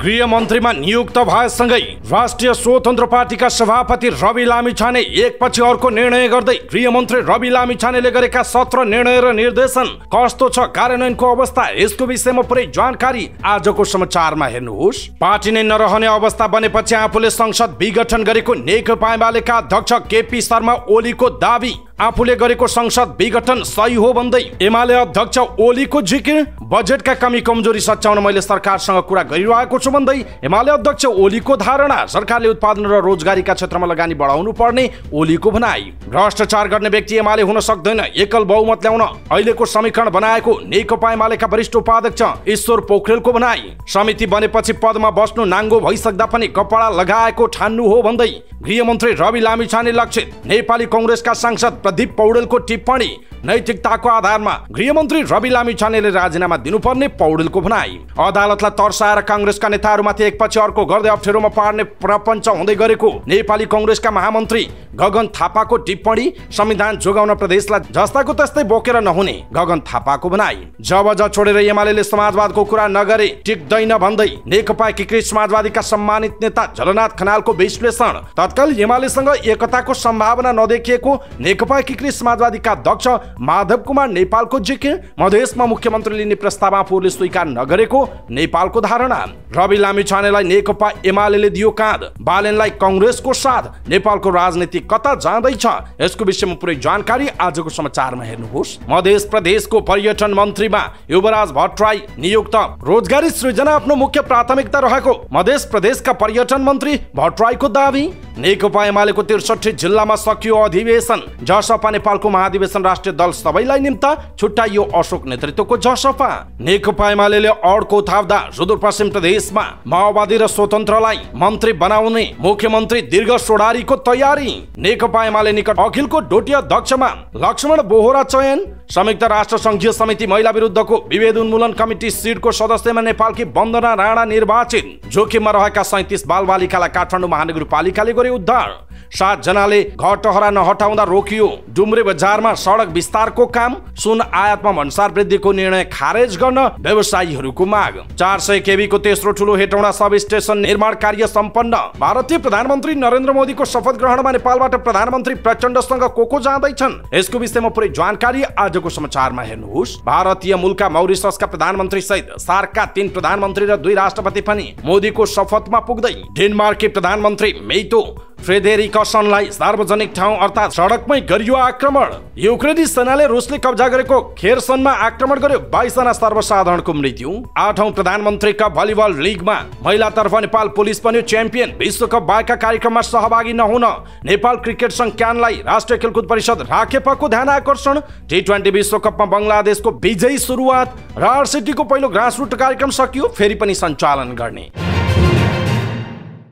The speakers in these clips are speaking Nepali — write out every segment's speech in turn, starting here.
गृहमन्त्रीमा नियुक्त भएसँगै राष्ट्रिय स्वतन्त्र पार्टीका सभापति रवि लामिछाने एकपछि अर्को निर्णय गर्दै गृहमन्त्री रवि लामिछानेले गरेका सत्र निर्णय र निर्देशन कस्तो छ कार्यान्वयनको अवस्था यसको विषयमा पुरै जानकारी आजको समाचारमा हेर्नुहोस्। पार्टी नै नरहने अवस्था बनेपछि आफूले संसद विघटन गरेको नेकपा एमालेका अध्यक्ष केपी शर्मा ओलीको दावी आफूले गरेको संसद विघटन सही हो भन्दै एमाले अध्यक्ष ओलीको जिकिर बजेटका कमी कमजोरी सच्याउन मैले सरकारसँग कुरा गरिरहेको छु भन्दै एमाले अध्यक्ष ओलीको धारणा सरकारले उत्पादन र रोजगारीका क्षेत्रमा लगानी बढाउनु पर्ने ओलीको भनाइ भ्रष्टाचार गर्ने व्यक्ति एमाले हुन सक्दैन एकल बहुमत ल्याउन अहिलेको समीकरण बनाएको नेकपा एमालेका वरिष्ठ उपाध्यक्ष ईश्वर पोखरेलको भनाइ समिति बनेपछि पदमा बस्नु नाङ्गो भइसक्दा पनि कपडा लगाएको ठान्नु हो भन्दै गृहमन्त्री रवि लामिछाने लक्षित। नेपाली कङ्ग्रेसका सांसद प्रदीप पौडेलको टिप्पणी। नैतिकताको आधारमा गृहमन्त्री रवि लामिछानेले राजीनामा दिनुपर्ने पौडेलको भनाइ अदालतलाई तर्साएर काङ्ग्रेसका नेताहरूमाथि एकपछि अर्को गर्दै अप्ठ्यारोमा पार्ने प्रपञ्च हुँदै गरेको नेपाली कङ्ग्रेसका महामन्त्री गगन थापाको टिप्पणी संविधान जोगाउन प्रदेशलाई जस्ताको तस्तै बोकेर नहुने गगन थापाको भनाइ जब ज छोडेर एमाले समाजवादको कुरा नगरे टिक्दैन भन्दै नेकपा एकीकृत समाजवादीका सम्मानित नेता झलनाथ खनालको विश्लेषण तत्काल एमालेसँग एकताको सम्भावना नदेखिएको नेकपा एकीकृत समाजवादीका अध्यक्ष माधव कुमार नेपालको जिकिर मधेसमा मुख्यमन्त्री लिने प्रस्ताव आफूले स्वीकार नगरेको नेपालको धारणा। रवि लामिछानेलाई नेकपा एमाले दियो काँध। बालेनलाई कङ्ग्रेसको साथ। नेपालको राजनीति कता जाँदैछ। यसको विषयमा पुरै जानकारी आजको समाचारमा हेर्नुहोस्। मध्य प्रदेशको पर्यटन मन्त्रीमा युवराज भट्टराई नियुक्त। रोजगारी सृजना आफ्नो मुख्य प्राथमिकता रहेको मध्य प्रदेशका पर्यटन मन्त्री भट्टराईको दावी। नेकपा एमालेको त्रिसठी जिल्लामा सकियो अधिवेशन। जसपा नेपालको महाधिवेशन राष्ट्रिय दल सबैलाई निम्त छुट्याइयो अशोक नेतृत्वको जसपा नेकपा एमाले अर्को थाप्दा सुदूरपश्चिम प्रदेशमा माओवादी र स्वतन्त्रलाई मन्त्री बनाउने मुख्यमन्त्री दीर्घ सोडारीको तयारी। नेकपा एमाले निकट अखिलको डोटी अध्यक्षमा लक्ष्मण बोहरा चयन संयुक्त राष्ट्र संघीय समिति महिला विरुद्धको विभेद उन्मूलन कमिटी सिटको सदस्यमा नेपालकी वन्दना राणा निर्वाचित। जोखिममा रहेका सैतिस बालबालिकालाई काठमाडौँ महानगरपालिकाले गरे उद्धार। सातजनाले घर टहरा नहटाउँदा रोकियो। डुम्रे बजारमा सडक विस्तारको काम सुन आयातमा भन्सार वृद्धिको निर्णय खारेज गर्न व्यवसायीहरूको माग। चार सय केबीको तेस्रो ठुलो हेटौँडा सब स्टेसन निर्माण कार्य सम्पन्न। भारतीय प्रधानमन्त्री नरेन्द्र मोदीको शपथ ग्रहणमा नेपालबाट प्रधानमन्त्री प्रचण्डसँग को को जाँदैछन्। यसको विषयमा पुरै जानकारी आजको समाचारमा हेर्नुहोस्। भारतीय मूलका मौरिससका प्रधानमन्त्री सहित सार्कका तीन प्रधानमन्त्री र दुई राष्ट्रपति पनि मोदीको शपथमा पुग्दै डेनमार्की प्रधानमन्त्री मेइतो फ्रेदेरिकसनलाई सार्वजनिक ठाउँ अर्थात् सडकमै गरियो आक्रमण। युक्रेनी सेनाले रुसले कब्जा गरेको खेरसनमा आक्रमण गर्यो। बाइसजना सर्वसाधारणको मृत्यु। आठौं प्रधानमन्त्री कप भलिबल लिगमा महिलातर्फ नेपाल पुलिस पनि च्याम्पियन। विश्वकप बाहेकका कार्यक्रममा सहभागी नहुन नेपाल क्रिकेट सङ्घ क्यानलाई राष्ट्रिय खेलकुद परिषद राखेपाको ध्यान आकर्षण। टी ट्वेन्टी विश्वकपमा बङ्गलादेशको विजयी सुरुवात। र आरसिटीको पहिलो ग्रासरुट कार्यक्रम सकियो फेरि पनि सञ्चालन गर्ने।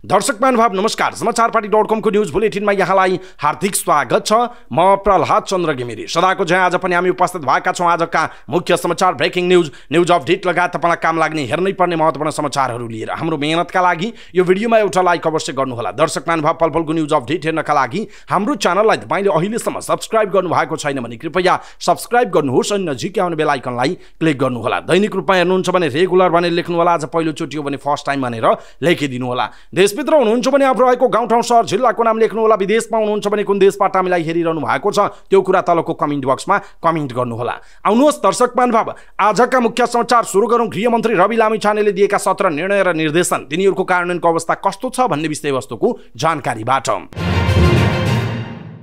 दर्शक महानुभाव नमस्कार। समाचार पार्टी डट कमको न्युज बुलेटिनमा यहाँलाई हार्दिक स्वागत छ। म प्रहलाद चन्द्र घिमिरे। सदाको झै आज पनि हामी उपस्थित भएका छौँ। आजका मुख्य समाचार ब्रेकिङ न्युज। न्युज अपडेट लगायत तपाईँलाई काम लाग्ने हेर्नै पर्ने महत्त्वपूर्ण समाचारहरू लिएर। हाम्रो मेहनतका लागि यो भिडियोमा एउटा लाइक अवश्य गर्नुहोला। दर्शक महानुभाव पलपलको न्युज अपडेट हेर्नका लागि हाम्रो च्यानललाई तपाईँले अहिलेसम्म सब्सक्राइब गर्नुभएको छैन भने कृपया सब्सक्राइब गर्नुहोस् अनि नजिकै आउने बेलाइकनलाई क्लिक गर्नुहोला। दैनिक रूपमा हेर्नुहुन्छ भने रेगुलर भनेर लेख्नुहोला। आज पहिलोचोटि हो भने फर्स्ट टाइम भनेर लेखिदिनुहोला। देश देशभित्र हुनुहुन्छ भने आफ्नो रहेको गाउँठाउँ सहर जिल्लाको नाम लेख्नुहोला विदेशमा हुनुहुन्छ भने कुन देशबाट हामीलाई हेरिरहनु भएको छ त्यो कुरा तलको कमेन्ट बक्समा कमेन्ट गर्नुहोला। आउनुहोस् दर्शक मानभाव आजका मुख्य समाचार सुरु गरौँ। गृहमन्त्री रवि लामिछानेले दिएका सत्र निर्णय र निर्देशन तिनीहरूको कार्यान्वयनको अवस्था कस्तो छ भन्ने विषयवस्तुको जानकारीबाट।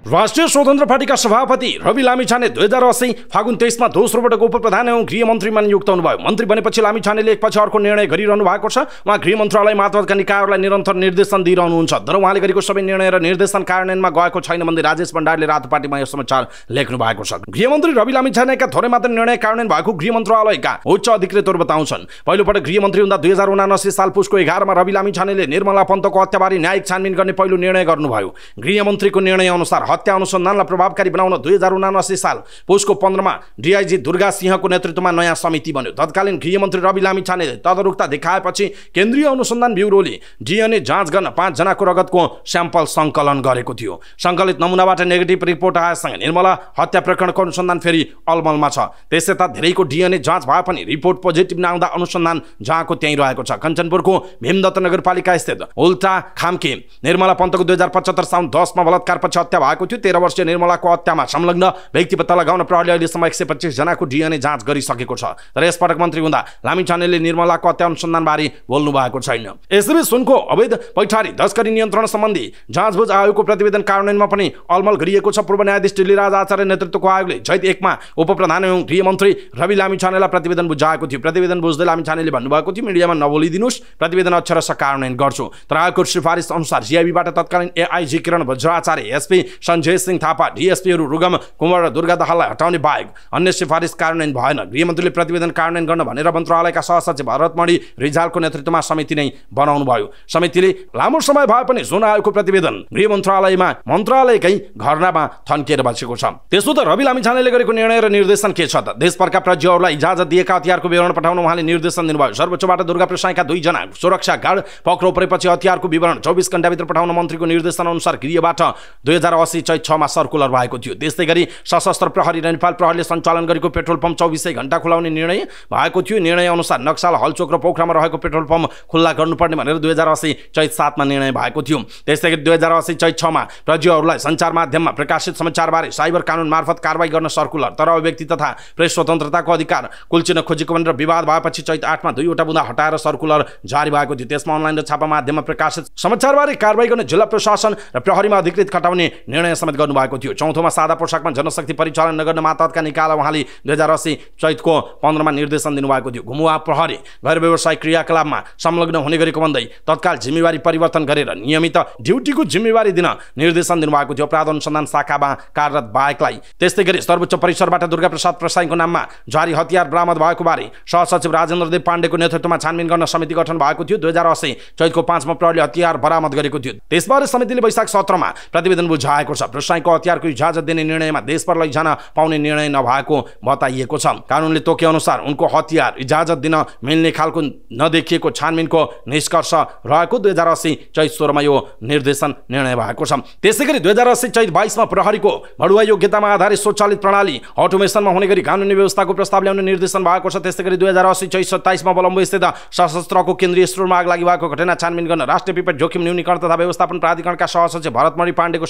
राष्ट्रिय स्वतन्त्र पार्टीका सभापति रवि लामिछाने दुई हजार अस्सी फागुन तेइसमा दोस्रो पटक उप प्रधान एवं गृहमन्त्रीमा नियुक्त हुनुभयो। मन्त्री बनेपछि लामिछानेले एकपछि अर्को निर्णय गरिरहनु भएको छ। उहाँ गृह मन्त्रालय मातहतका निकायहरूलाई निरन्तर निर्देशन दिइरहनुहुन्छ। तर उहाँले गरेको सबै निर्णय र निर्देशन कार्यान्वयनमा गएको छैन भन्दै राजेश भण्डारले रातो पार्टीमा यो समाचार लेख्नु भएको छ। गृहमन्त्री रवि लामिछानेका थोरै मात्र निर्णय कार्यान्वयन भएको गृह मन्त्रालयका उच्च अधिकृतहरू बताउँछन्। पहिलोपटक गृहमन्त्री हुँदा दुई हजार उनासी साल पुसको एघारमा रवि लामिछानेले निर्मला पन्तको हत्याबारे न्यायिक छानबिन गर्ने पहिलो निर्णय गर्नुभयो। गृहमन्त्रीको निर्णय अनुसार हत्या अनुसन्धानलाई प्रभावकारी बनाउन दुई हजार उनासी साल पुसको पन्ध्रमा डिआइजी दुर्गा सिंहको नेतृत्वमा नयाँ समिति बन्यो। तत्कालीन गृहमन्त्री रवि लामी छानेले तदरुकता देखाएपछि केन्द्रीय अनुसन्धान ब्युरोले डिएनए जाँच गर्न पाँचजनाको रगतको स्याम्पल सङ्कलन गरेको थियो। सङ्कलित नमुनाबाट नेगेटिभ रिपोर्ट आएसँगै निर्मला हत्या प्रकरणको अनुसन्धान फेरि अलमलमा छ। त्यसै धेरैको डिएनए जाँच भए पनि रिपोर्ट पोजिटिभ नआउँदा अनुसन्धान जहाँको त्यहीँ रहेको छ। कञ्चनपुरको भीमदत्त नगरपालिका स्थित उल्टा खामके निर्मला पन्तको दुई हजार पचहत्तर साउन दसमा बलात्कारपछि हत्या भएको थियो तेह्र वर्षीय निर्मलाको हत्यामा संलग्न व्यक्ति पत्ता लगाउन प्रहरीले अहिलेसम्म एक सय पच्चिसजनाको डिएनए जाँच गरिसकेको छ। तर यसपटक मन्त्री हुँदा लामी छानेले निर्मलाको हत्या अनुसन्धानबारे बोल्नु भएको छैन। यसैबीच सुनको अवैध पैठारी तस्करी नियन्त्रण सम्बन्धी जाँचबुझ आयोगको प्रतिवेदन कार्यान्वयनमा पनि अलमल गरिएको छ। पूर्व न्यायाधीश टिलीराज आचार्य नेतृत्वको आयोगले चैत एकमा उपप्रधान एवं गृहमन्त्री रवि लामी छानेलाई प्रतिवेदन बुझाएको थियो। प्रतिवेदन बुझ्दै लामी छानेले भन्नुभएको थियो मिडियामा नबोलिदिनुहोस् प्रतिवेदन अक्षरश कार्यान्वयन गर्छु। तर आयोगको सिफारिस अनुसार सिआइबीबाट तत्कालीन एआइजी किरण वज्राचार्य एसपी सञ्जय सिंह थापा डिएसपीहरू रुगम कुमार र दुर्गा दाहाललाई हटाउने बाहेक अन्य सिफारिस कार्यान्वयन भएन। गृहमन्त्रीले प्रतिवेदन कार्यान्वयन गर्न भनेर मन्त्रालयका सहसचिव भरतमणि रिजालको नेतृत्वमा समिति नै बनाउनु भयो। समितिले लामो समय भए पनि जुन आयोगको प्रतिवेदन गृह मन्त्रालयमा मन्त्रालयकै घरनामा थन्किएर बसेको छ। त्यसो त रवि लामिछानेले गरेको निर्णय र निर्देशन के छ त? देशभरका प्रज्यहरूलाई इजाजत दिएका हतियारको विवरण पठाउन उहाँले निर्देशन दिनुभयो। सर्वोच्चबाट दुर्गा प्रसाईका दुईजना सुरक्षा गार्ड पक्राउ परेपछि हतियारको विवरण चौबिस घन्टाभित्र पठाउन मन्त्रीको निर्देशन अनुसार गृहबाट दुई हजार असी चैत छमा सर्कुलर भएको थियो। त्यस्तै गरी सशस्त्र प्रहरी र नेपाल प्रहरीले सञ्चालन गरेको पेट्रोल पम्प चौबिसै घन्टा खुलाउने निर्णय भएको थियो। निर्णय अनुसार नक्साल हलचोक र पोखरामा रहेको पेट्रोल पम्प खुल्ला गर्नुपर्ने भनेर दुई हजार असी चैत सातमा निर्णय भएको थियो। त्यस्तै गरी दुई हजार असी चैत छमा प्रज्यहरूलाई सञ्चार माध्यममा प्रकाशित समाचारबारे साइबर कानुन मार्फत कारवाही गर्न सर्कुलर तर व्यक्ति तथा प्रेस स्वतन्त्रताको अधिकार कुल्चिन खोजेको भनेर विवाद भएपछि चैत आठमा दुईवटा बुँदा हटाएर सर्कुलर जारी भएको थियो। त्यसमा अनलाइन र छापा माध्यममा प्रकाशित समाचारबारे कारवाही गर्ने जिल्ला प्रशासन र प्रहरीमा अधिकृत खटाउने निर्णय समेत गर्नुभएको थियो। चौथोमा सादा पोसाकमा जनशक्ति परिचालन नगर्न मातहतका निकाल उहाँले दुई हजार अस्सी चैतको पन्ध्रमा निर्देशन दिनुभएको थियो। घुमुवा प्रहरी गैर व्यवसायिक क्रियाकलापमा संलग्न हुने गरेको भन्दै तत्काल जिम्मेवारी परिवर्तन गरेर नियमित ड्युटीको जिम्मेवारी दिन निर्देशन दिनुभएको थियो। अपराध अनुसन्धान शाखामा कार्यरत बाहेकलाई त्यस्तै गरी सर्वोच्च परिसरबाट दुर्गा प्रसाद प्रसाईको नाममा जारी हतियार बरामद भएको बारे सहसचिव राजेन्द्र देव पाण्डेको नेतृत्वमा छानबिन गर्न समिति गठन भएको थियो। दुई हजार अस्सी चैतको पाँचमा प्रहरीले हतियार बरामद गरेको थियो। त्यसबारे समितिले वैशाख सत्रमा प्रतिवेदन बुझाएको छ। प्रसाईको हतियारको इजाजत दिने निर्णयमा देशभर लैजान पाउने निर्णय नभएको बताइएको छ। कानुनले तोके अनुसार उनको हतियार इजाजत दिन मिल्ने खालको नदेखिएको छानबिनको निष्कर्ष रहेको दुई हजार अस्सी चैत सोह्रमा यो निर्देशन निर्णय भएको छ। त्यसै गरी दुई हजार अस्सी चैत बाइसमा प्रहरीको भडुवा योग्यतामा आधारित स्वचालित प्रणाली अटोमेसनमा हुने गरी कानुनी व्यवस्थाको प्रस्ताव ल्याउने निर्देशन भएको छ। त्यस्तै गरी दुई हजार अस्सी चैत सत्ताइसमा बलम्बो स्थित सशस्त्रको केन्द्रीय स्टोरमा आग लागि भएको घटना छानबिन गर्न राष्ट्रिय विपद जोखिम न्यूनीकरण तथा व्यवस्थापन प्राधिकरणका सहसचिव भरतमणि पाण्डेको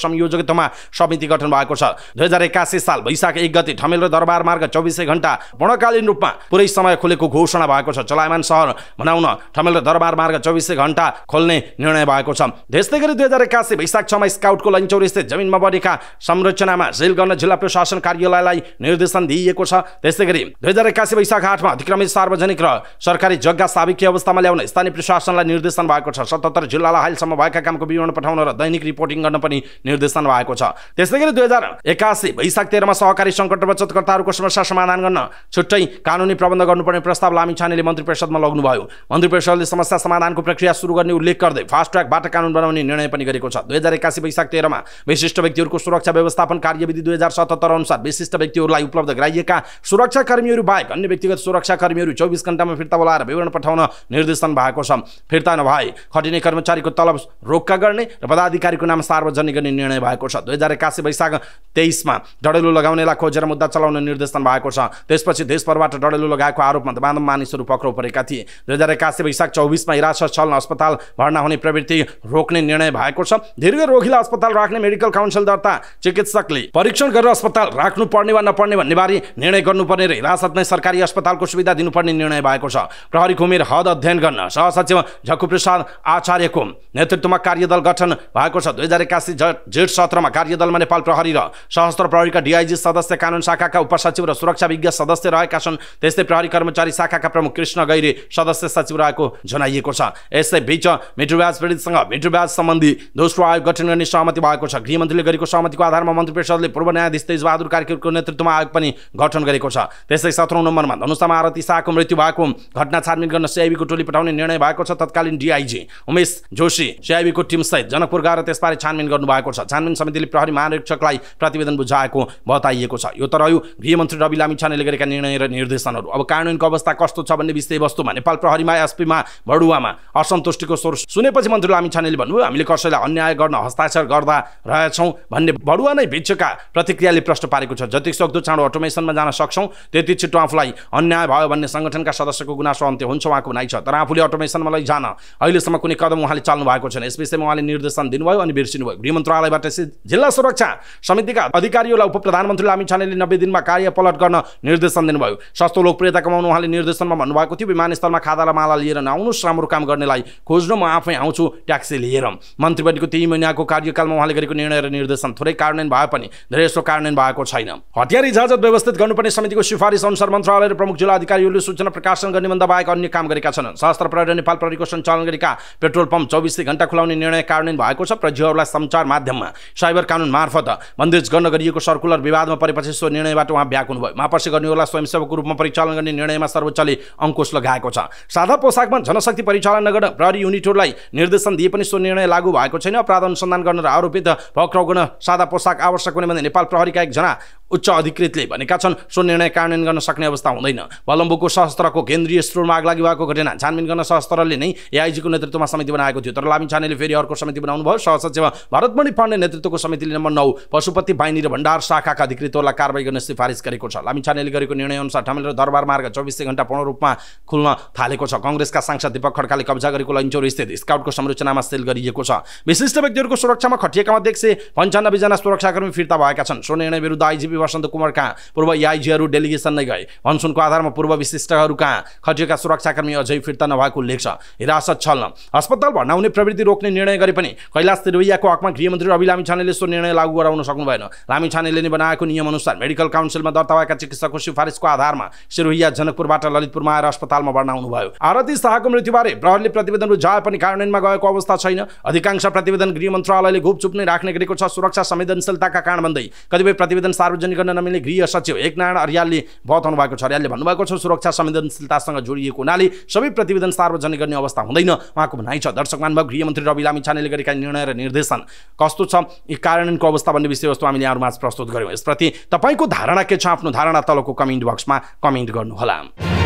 संयोजकत्वमा समिति गठन भएको छ। दुई हजार एकासी साल वैशाख एक गति ठमेल र दरबार मार्ग चौबिसै घन्टा पूर्णकालीन रूपमा पुरै समय खुलेको घोषणा भएको छ। चलायमान सहर बनाउन ठमेल र दरबार मार्ग चौबिसै घन्टा खोल्ने निर्णय भएको छ। त्यस्तै गरी दुई हजार एकासी वैशाख छमा स्काउटको लन्चौर स्थित जमिनमा बढेका संरचनामा जेल गर्न जिल्ला प्रशासन कार्यालयलाई निर्देशन दिइएको छ। त्यस्तै गरी दुई हजार एकासी वैशाख आठमा अतिक्रमित सार्वजनिक र सरकारी जग्गा साबिकी अवस्थामा ल्याउन स्थानीय प्रशासनलाई निर्देशन भएको छ। सतहत्तर जिल्लालाई हालसम्म भएका कामको विवरण पठाउन र दैनिक रिपोर्टिङ गर्न पनि निर्देशन भएको छ। त्यस्तै गरी दुई हजार एकासी वैशाख तेह्रमा सहकारी सङ्कट बचतकर्ताहरूको समस्या समाधान गर्न छुट्टै कानुनी प्रबन्ध गर्नुपर्ने प्रस्ताव लामी छानेले मन्त्री परिषदमा लग्नुभयो। मन्त्री परिषदले समस्या समाधानको प्रक्रिया सुरु गर्ने उल्लेख गर्दै फास्ट ट्र्याकबाट कानुन बनाउने निर्णय पनि गरेको छ। दुई हजार एकासी वैशाख तेह्रमा विशिष्ट व्यक्तिहरूको सुरक्षा व्यवस्थापन कार्यविधि दुई हजार सतहत्तर अनुसार विशिष्ट व्यक्तिहरूलाई उपलब्ध गराइएका सुरक्षा कर्मीहरू बाहेक अन्य व्यक्तिगत सुरक्षा कर्मीहरू चौबिस घन्टामा फिर्ता बोलाएर विवरण पठाउन निर्देशन भएको छ। फिर्ता नभए खटिने कर्मचारीको तलब रोक्का गर्ने र पदाधिकारीको नाम सार्वजनिक गर्ने निर्णय भएको छ। दुई हजार एकासी वैशाख तेइसमा डडेलु लगाउनेलाई खोजेर मुद्दा चलाउने निर्देशन भएको छ। त्यसपछि देशभरबाट डडेलु लगाएको आरोपमा दमादम मानिसहरू पक्राउ परेका थिए। दुई हजार एकासी वैशाख चौबिसमा हिरासत छल्न अस्पताल भर्ना हुने प्रवृत्ति रोक्ने निर्णय भएको छ। दीर्घ रोगीलाई अस्पताल राख्ने मेडिकल काउन्सिल दर्ता चिकित्सकले परीक्षण गरेर अस्पताल राख्नुपर्ने वा नपर्ने भन्ने बारे निर्णय गर्नुपर्ने र हिरासतमै सरकारी अस्पतालको सुविधा दिनुपर्ने निर्णय भएको छ। प्रहरीको उमेर हद अध्ययन गर्न सहसचिव झक्कु प्रसाद आचार्यको नेतृत्वमा कार्यदल गठन भएको छ। दुई हजार एकासी जेठ सत्रमा कार्यदलमा नेपाल प्रहरी र सशस्त्र प्रहरीका डिआइजी सदस्य कानुन शाखाका उपसचिव र सुरक्षा विज्ञ सदस्य रहेका छन्। त्यस्तै प्रहरी कर्मचारी शाखाका प्रमुख कृष्ण गैरे सदस्य सचिव रहेको जनाइएको छ। यसै बिच मिट्रुब्याज पीडितसँग मिट्रुब्याज सम्बन्धी दोस्रो आयोग गठन गर्ने सहमति भएको छ। गृहमन्त्रीले गरेको सहमतिको आधारमा मन्त्री परिषदले पूर्व न्यायाधीश तेजबहादुर कार्कीको नेतृत्वमा आयोग पनि गठन गरेको छ। त्यसै सत्रौँ नम्बरमा धनुषामा आरती शाहको मृत्यु भएको घटना छानबिन गर्न सिआइबीको टोली पठाउने निर्णय भएको छ। तत्कालीन डिआइजी उमेश जोशी सिआइबीको टिमसहित जनकपुर गएर त्यसबारे छानबिन गर्नुभएको छ। छानबिन समिति समितिले प्रहरी महानिरीक्षकलाई प्रतिवेदन बुझाएको बताइएको छ। यो त रह्यो। गृहमन्त्री रवि लामी छानेले गरेका निर्णय र निर्देशनहरू। अब कानुनको अवस्था कस्तो छ भन्ने विषयवस्तुमा नेपाल प्रहरीमा एसपीमा बडुवामा असन्तुष्टिको स्वर सुनेपछि मन्त्री लामी छानेले भन्नुभयो हामीले कसैलाई अन्याय गर्न हस्ताक्षर गर्दा रहेछौँ भन्ने बडुवा नै भिक्षका प्रतिक्रियाले प्रश्न पारेको छ। जति सक्दो चाँडो अटोमेसनमा जान सक्छौँ त्यति छिटो आफूलाई अन्याय भयो भन्ने सङ्गठनका सदस्यको गुनासो अन्त्य हुन्छ उहाँको भनाइ छ। तर आफूले अटोमेसनमा लैजान अहिलेसम्म कुनै कदम उहाँले चाल्नु भएको छैन। यस विषयमा उहाँले निर्देशन दिनुभयो अनि बिर्सिनुभयो। गृह मन्त्रालयबाट जिल्ला सुरक्षा समितिका अधिकारीहरूलाई उप प्रधानमन्त्री लामी छानेले नब्बे दिनमा कार्य पलट गर्न निर्देशन दिनुभयो। सस्तो लोकप्रियता कमाउनु उहाँले निर्देशनमा भन्नुभएको थियो विमानस्थलमा खादा र माला लिएर नआउनुहोस् राम्रो काम गर्नेलाई खोज्न म आफै आउँछु ट्याक्सी लिएर। मन्त्री बनीको त्यही महिनाको कार्यकालमा उहाँले गरेको निर्णय र निर्देशन थोरै कार्यान्वयन भए पनि धेरै जस्तो कार्यान्वयन भएको छैन। हतियार इजाजत व्यवस्थित गर्नुपर्ने समितिको सिफारिस अनुसार मन्त्रालय र प्रमुख जिल्ला अधिकारीहरूले सूचना प्रकाशन गर्ने भन्दा बाहेक अन्य काम गरेका छन्। सशस्त्र प्रहरी नेपाल प्रहरीको सञ्चालन गरेका पेट्रोल पम्प चौबिसै घन्टा खुलाउने निर्णय कार्यान्वयन भएको छ। प्रज्यूहरूलाई सञ्चार माध्यममा साइबर कानुन मार्फत बन्देज गर्न गरिएको सर्कुलर विवादमा परेपछि सो निर्णयबाट उहाँ ब्याक हुनुभयो मापर्सी गर्नेहरूलाई स्वयंसेवकको रूपमा परिचालन गर्ने निर्णयमा सर्वोच्चले अङ्कुश लगाएको छ। सादा पोसाकमा जनशक्ति परिचालन नगर्न प्रहरी युनिटहरूलाई निर्देशन दिए पनि सो निर्णय लागू भएको छैन। अपराध अनुसन्धान गर्न र आरोपित पक्राउ गर्न सादा पोसाक आवश्यक हुने भन्ने नेपाल प्रहरीका एकजना उच्च अधिकृतले भनेका छन्। सो निर्णय कार्यान्वयन गर्न सक्ने अवस्था हुँदैन। बलम्बुको सशस्त्रको केन्द्रीय स्टोरमा आग लागि भएको घटना छानबिन गर्न सशस्त्रले नै एआइजीको नेतृत्वमा समिति बनाएको थियो। तर लामी छानेले फेरि अर्को समिति बनाउनु भयो सहसचिव भरतमणि पाण्डे नेतृत्वको समितिले नम्बर नौ पशुपति बाहिनी र भण्डार शाखाका अधिकृतहरूलाई कारवाही गर्ने सिफारिस गरेको छ। लामी छानेले गरेको निर्णय अनुसार ठमेल र दरबार मार्ग चौबिसै घन्टा पूर्ण रूपमा खुल्न थालेको छ। कङ्ग्रेसका सांसद दीपक खड्काले कब्जा गरेको लन्चौर स्थित स्काउटको संरचनामा सेल गरिएको छ। विशिष्ट व्यक्तिहरूको सुरक्षामा खटिएकामा देख्से पन्चानब्बेजना सुरक्षाकर्मी फिर्ता भएका छन्। सो निर्णय विरुद्ध आइजिपी वसन्त कुमार कहाँ? पूर्व आइजीहरू डेलिगेसन नै गए। मनसुनको आधारमा पूर्व विशिष्टहरू खटिएका सुरक्षाकर्मी अझै फिर्ता नभएको उल्लेख छ। हिरासत छल्न। अस्पताल भर्नाउने प्रवृत्ति रोक्ने निर्णय गरे पनि कैलाश तिरुवैयाको हकमा गृहमन्त्री रवि लामी छानेले सो निर्णय लागू गराउन सक्नु भएन लामी छानेले नै बनाएको नियमअनुसार मेडिकल काउन्सिलमा दर्ता भएका चिकित्सकको सिफारिसको आधारमा सिरोहिया जनकपुरबाट ललितपुरमा आएर अस्पतालमा भर्ना हुनुभयो आरती शाहको मृत्युबारे प्रहरीले प्रतिवेदन बुझाए पनि कार्यान्वयनमा गएको अवस्था छैन। अधिकांश प्रतिवेदन गृह मन्त्रालयले घुपचुप नै राख्ने गरेको छ। सुरक्षा संवेदनशीलताका कारण भन्दै कतिपय प्रतिवेदन सार्वजनिक गर्न नमिल्ने गृह सचिव एकनारायण अर्यालले बताउनु भएको छ। अर्यालले भन्नुभएको छ सुरक्षा संवेदनशीलतासँग जोडिएको हुनाले सबै प्रतिवेदन सार्वजनिक गर्ने अवस्था हुँदैन। उहाँको भनाइ छ दर्शक मानव गृहमन्त्री रवि लामी छानेले गरेका निर्णय र निर्देशन कस्तो छ? कार्यान्वयनको अवस्था भन्ने विषयवस्तु हामीले यहाँहरूमाझ प्रस्तुत गऱ्यौँ यसप्रति तपाईँको धारणा के छ? आफ्नो धारणा तलको कमेन्ट बक्समा कमेन्ट गर्नुहोला।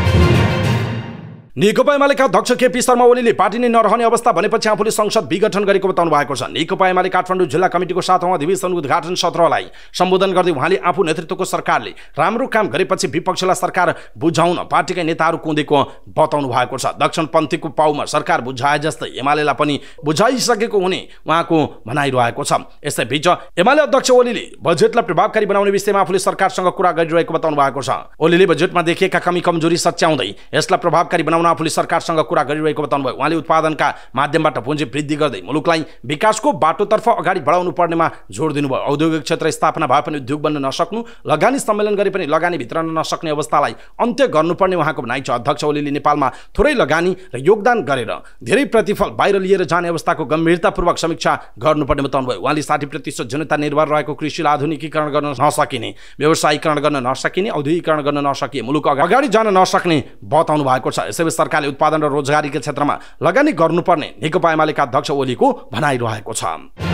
नेकपा एमालेका अध्यक्ष केपी शर्मा ओलीले पार्टी नै नरहने अवस्था भनेपछि आफूले संसद विघटन गरेको बताउनु भएको छ। नेकपा एमाले काठमाडौँ जिल्ला कमिटीको सातौँ अधिवेशन उद्घाटन सत्रलाई सम्बोधन गर्दै उहाँले आफू नेतृत्वको सरकारले राम्रो काम गरेपछि विपक्षलाई सरकार बुझाउन पार्टीका नेताहरू कुदेको बताउनु भएको छ। दक्षिणपन्थीको पाउमा सरकार बुझाए जस्तै एमालेलाई पनि बुझाइसकेको हुने उहाँको भनाइरहेको छ। यसै बीच एमाले अध्यक्ष ओलीले बजेटलाई प्रभावकारी बनाउने विषयमा आफूले सरकारसँग कुरा गरिरहेको बताउनु भएको छ। ओलीले बजेटमा देखिएका कमी कमजोरी सच्याउँदै यसलाई प्रभावकारी बनाउन आफूले सरकारसँग कुरा गरिरहेको बताउनुभयो। उहाँले उत्पादनका माध्यमबाट पुँजी वृद्धि गर्दै मुलुकलाई विकासको बाटोतर्फ अगाडि बढाउनु पर्नेमा जोड दिनुभयो। औद्योगिक क्षेत्र स्थापना भए पनि उद्योग बन्न नसक्नु लगानी सम्मेलन गरे पनि लगानी भित्रन नसक्ने अवस्थालाई अन्त्य गर्नुपर्ने उहाँको भनाइ छ। अध्यक्ष ओलीले नेपालमा थोरै लगानी र योगदान गरेर धेरै प्रतिफल बाहिर लिएर जाने अवस्थाको गम्भीरतापूर्वक समीक्षा गर्नुपर्ने बताउनुभयो। उहाँले साठी प्रतिशत जनता निर्भर रहेको कृषिलाई आधुनिकीकरण गर्न नसकिने व्यवसायीकरण गर्न नसकिने औद्योगिकरण गर्न नसकिए मुलुक अगाडि जान नसक्ने बताउनु भएको छ। यसै सरकारले उत्पादन र रोजगारीका क्षेत्रमा लगानी गर्नुपर्ने नेकपा एमालेका अध्यक्ष ओलीको भनाइरहेको छ।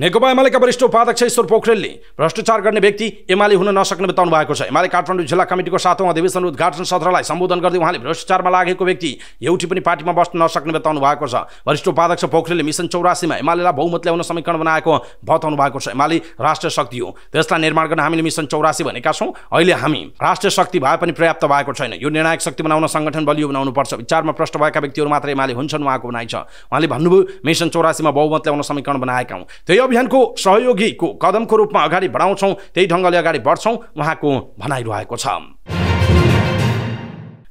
नेकपा एमालेका वरिष्ठ उपाध्यक्ष ईश्वर पोखरेलले भ्रष्टाचार गर्ने व्यक्ति एमाले हुन नसक्ने बताउनु भएको छ। एमाले काठमाडौँ जिल्ला कमिटीको सातौँ अधिवेशन उद्घाटन सत्रलाई सम्बोधन गर्दै उहाँले भ्रष्टाचारमा लागेको व्यक्ति एउटी पनि पार्टीमा बस्न नसक्ने बताउनु भएको छ। वरिष्ठ उपाध्यक्ष पोखरेलले मिसन चौरासीमा एमालेलाई बहुमत ल्याउन समीकरण बनाएको बताउनु भएको छ। एमाले राष्ट्रिय शक्ति हो। त्यसलाई निर्माण गर्न हामीले मिसन चौरासी भनेका छौँ। अहिले हामी राष्ट्रिय शक्ति भए पनि पर्याप्त भएको छैन। यो निर्णायक शक्ति बनाउन सङ्गठन बलियो बनाउनुपर्छ विचारमा प्रष्ट भएका व्यक्तिहरू मात्र एमाले हुन्छन् उहाँको भनाइ छ। उहाँले भन्नुभयो मिसन चौरासीमा बहुमत ल्याउन समीकरण बनाएका हौँ। त्यही अभियानको सहयोगीको कदमको रूपमा अगाडि बढाउँछौँ त्यही ढङ्गले अगाडि बढ्छौँ उहाँको भनाइरहेको छ।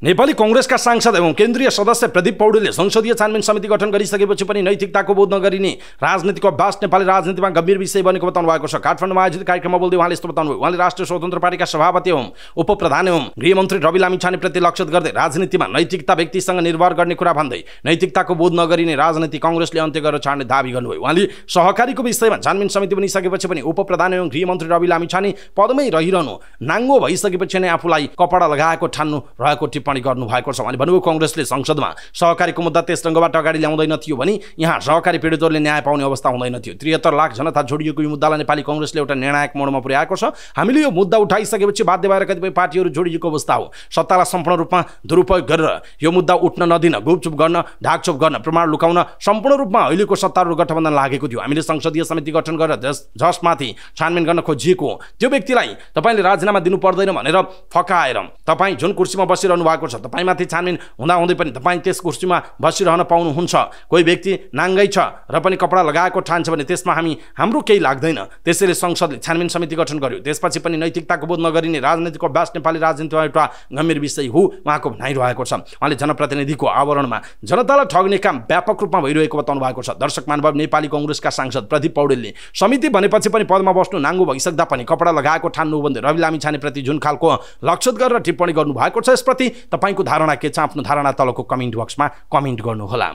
नेपाली कङ्ग्रेसका सांसद एवं केन्द्रीय सदस्य प्रदीप पौडेलले संसदीय छानबिन समिति गठन गरिसकेपछि पनि नैतिकताको बोध नगरिने राजनीतिको अभ्यास नेपाली राजनीतिमा गम्भीर विषय बनेको बताउनु भएको छ। काठमाडौँमा आयोजित कार्यक्रममा बोल्दै उहाँले यस्तो बताउनु उहाँले राष्ट्रिय स्वतन्त्र पार्टीका सभापति एवं उप प्रधान एवं गृहमन्त्री रवि लामी छानेप्रति लक्षित गर्दै राजनीतिमा नैतिकता व्यक्तिसँग निर्भर गर्ने कुरा भन्दै नैतिकताको बोध नगरिने राजनीति कङ्ग्रेसले अन्त्य गरेर छाड्ने दावी गर्नुभयो। उहाँले सहकारीको विषयमा छानबिन समिति बनिसकेपछि पनि उप प्रधान एवं गृहमन्त्री रवि लामी छाने पदमै रहिरहनु नाङ्गो भइसकेपछि नै आफूलाई कपडा लगाएको ठान्नु रहेको टिप्पणी टिप्पणी गर्नुभएको छ। उहाँले भन्नुभयो कङ्ग्रेसले संसदमा सहकारीको मुद्दा त्यस ढङ्गबाट अगाडि ल्याउँदैन थियो भने यहाँ सहकारी पीडितहरूले न्याय पाउने अवस्था हुँदैन थियो। त्रिहत्तर लाख जनता जोडिएको यो मुद्दालाई नेपाली कङ्ग्रेसले एउटा निर्णायक मोडमा पुर्याएको छ। हामीले यो मुद्दा उठाइसकेपछि बाध्य भएर कतिपय पार्टीहरू जोडिएको अवस्था हो। सत्तालाई सम्पूर्ण रूपमा दुरुपयोग गरेर यो मुद्दा उठ्न नदिन गुपचुप गर्न ढाकछोप गर्न प्रमाण लुकाउन सम्पूर्ण रूपमा अहिलेको सत्तारूढ गठबन्धन लागेको थियो। हामीले संसदीय समिति गठन गरेर जस जसमाथि छानबिन गर्न खोजिएको त्यो व्यक्तिलाई तपाईँले राजीनामा दिनु पर्दैन भनेर फकाएर तपाईँ जुन कुर्सीमा बसिरहनु भएको छ। तपाईँमाथि छानबिन हुँदाहुँदै पनि तपाईँ त्यस कुर्सीमा बसिरहन पाउनुहुन्छ। कोही व्यक्ति नाङ्गै छ र पनि कपडा लगाएको ठान्छ भने त्यसमा हामी हाम्रो केही लाग्दैन। त्यसैले संसदले छानबिन समिति गठन गर्यो। त्यसपछि पनि नैतिकताको बोध नगरिने राजनैतिक अभ्यास नेपाली राजनीतिमा एउटा गम्भीर विषय हो उहाँको भनाइरहेको छ। उहाँले जनप्रतिनिधिको आवरणमा जनतालाई ठग्ने काम व्यापक रूपमा भइरहेको बताउनु भएको छ। दर्शक महानुभाव नेपाली कङ्ग्रेसका सांसद प्रदीप पौडेलले समिति भनेपछि पनि पदमा बस्नु नाङ्गो भइसक्दा पनि कपडा लगाएको ठान्नु भन्दै रवि लामी छानेप्रति जुन खालको लक्षित गरेर टिप्पणी गर्नुभएको छ। यसप्रति तपाईँको धारणा के छ आफ्नो धारणा तलको कमेन्ट बक्समा कमेन्ट गर्नुहोला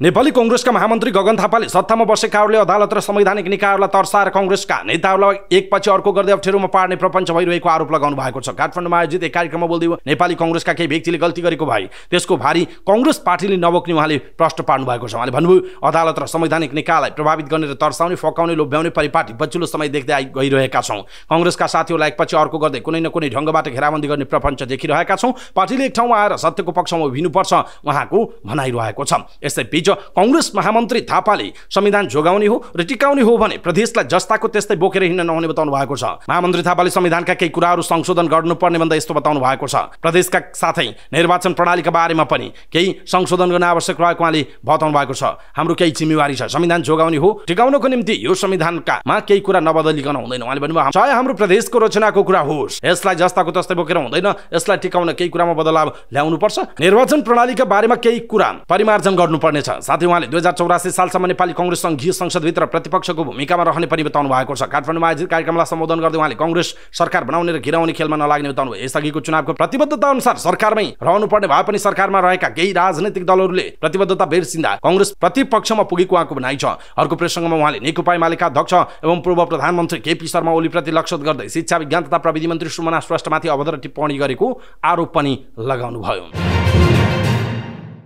नेपाली कङ्ग्रेसका महामन्त्री गगन थापाले सत्तामा बसेकाहरूले अदालत र संवैधानिक निकायहरूलाई तर्साएर कङ्ग्रेसका नेताहरूलाई एकपछि अर्को गर्दै अप्ठ्यारोमा पार्ने प्रपञ्च भइरहेको आरोप लगाउनु भएको छ। काठमाडौँमा आयोजित एक कार्यक्रममा बोल्दै नेपाली कङ्ग्रेसका केही व्यक्तिले गल्ती गरेको भए त्यसको भारी कङ्ग्रेस पार्टीले नबोक्ने उहाँले प्रश्न पार्नु भएको छ। उहाँले भन्नुभयो अदालत र संवैधानिक निकायलाई प्रभावित गर्ने र तर्साउने फकाउने लोभ्याउने परिपाटी पछिल्लो समय देख्दै आइ गइरहेका छौँ। कङ्ग्रेसका साथीहरूलाई एकपछि अर्को गर्दै कुनै न कुनै ढङ्गबाट घेराबन्दी गर्ने प्रपञ्च देखिरहेका छौँ। पार्टीले एक ठाउँमा आएर सत्यको पक्षमा उभिनुपर्छ उहाँको भनाइरहेको छ। यसै बीच कङ्ग्रेस महामन्त्री थापाले संविधान जोगाउने हो र टिकाउने हो भने प्रदेशलाई जस्ताको त्यस्तै बोकेर हिँड्न नहुने बताउनु भएको छ। महामन्त्री थापाले संविधानका केही कुराहरू संशोधन गर्नुपर्ने भन्दा यस्तो बताउनु भएको छ। प्रदेशका साथै निर्वाचन प्रणालीका बारेमा पनि केही संशोधन गर्न आवश्यक रहेको उहाँले बताउनु भएको छ। हाम्रो केही जिम्मेवारी छ। संविधान जोगाउने हो टिकाउनको निम्ति यो संविधानकामा केही कुरा नबदलिकन हुँदैन। उहाँले भन्नुभयो चाहे हाम्रो प्रदेशको रचनाको कुरा होस् यसलाई जस्ताको तस्तै बोकेर हुँदैन। यसलाई टिकाउन केही कुरामा बदलाव ल्याउनुपर्छ। निर्वाचन प्रणालीका बारेमा केही कुरा परिमार्जन गर्नुपर्नेछ। साथै उहाँले दुई हजार चौरासी सालसम्म नेपाली कङ्ग्रेस सङ्घीय संसदभित्र प्रतिपक्षको भूमिकामा रहने पनि बताउनु भएको छ। काठमाडौँमा आयोजित कार्यक्रमलाई सम्बोधन गर्दै उहाँले कङ्ग्रेस सरकार बनाउने र घिराउने खेलमा नलाग्ने बताउनु भयो। यसअघिको चुनावको प्रतिबद्धता अनुसार सरकारमै रहनुपर्ने भए पनि सरकारमा रहेका केही राजनैतिक दलहरूले प्रतिबद्धता बेर्सिँदा कङ्ग्रेस प्रतिपक्षमा पुगेको उहाँको भनाइ छ। अर्को प्रसङ्गमा उहाँले नेकपा एमालेका अध्यक्ष एवं पूर्व प्रधानमन्त्री केपी शर्मा ओलीप्रति लक्षित गर्दै शिक्षा विज्ञान तथा प्रविधि मन्त्री सुमना श्रेष्ठमाथि अभद्र टिप्पणी गरेको आरोप पनि लगाउनुभयो।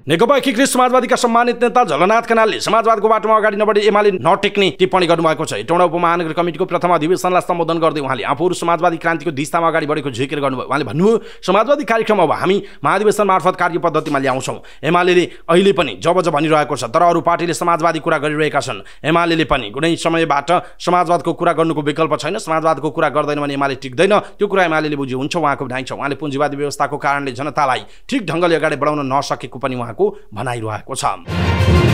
नेकपा एकीकृत समाजवादीका सम्मानित नेता झलनाथ खनालले समाजवादको बाटोमा अगाडि नबढी एमाले नटेक्ने टिप्पणी गर्नुभएको छ। हेटौँडा उपमहानगर कमिटीको प्रथम अधिवेशनलाई सम्बोधन गर्दै उहाँले आफूहरू समाजवादी क्रान्तिको दिशामा अगाडि बढेको झिकेर गर्नुभयो। उहाँले भन्नुभयो समाजवादी कार्यक्रम अब हामी महाधिवेशन मार्फत कार्य पद्धतिमा ल्याउँछौँ। एमाले अहिले पनि जब जब भनिरहेको छ तर अरू पार्टीले समाजवादी कुरा गरिरहेका छन्। एमाले पनि कुनै समयबाट समाजवादको कुरा गर्नुको विकल्प छैन समाजवादको कुरा गर्दैन भने एमाले टिक्दैन। त्यो कुरा एमाले बुझ्यो हुन्छ उहाँको भनाइ छ। उहाँले पुँजीवादी व्यवस्थाको कारणले जनतालाई ठिक ढङ्गले अगाडि बढाउन नसकेको पनि उहाँको उहाँको भनाइरहेको छ।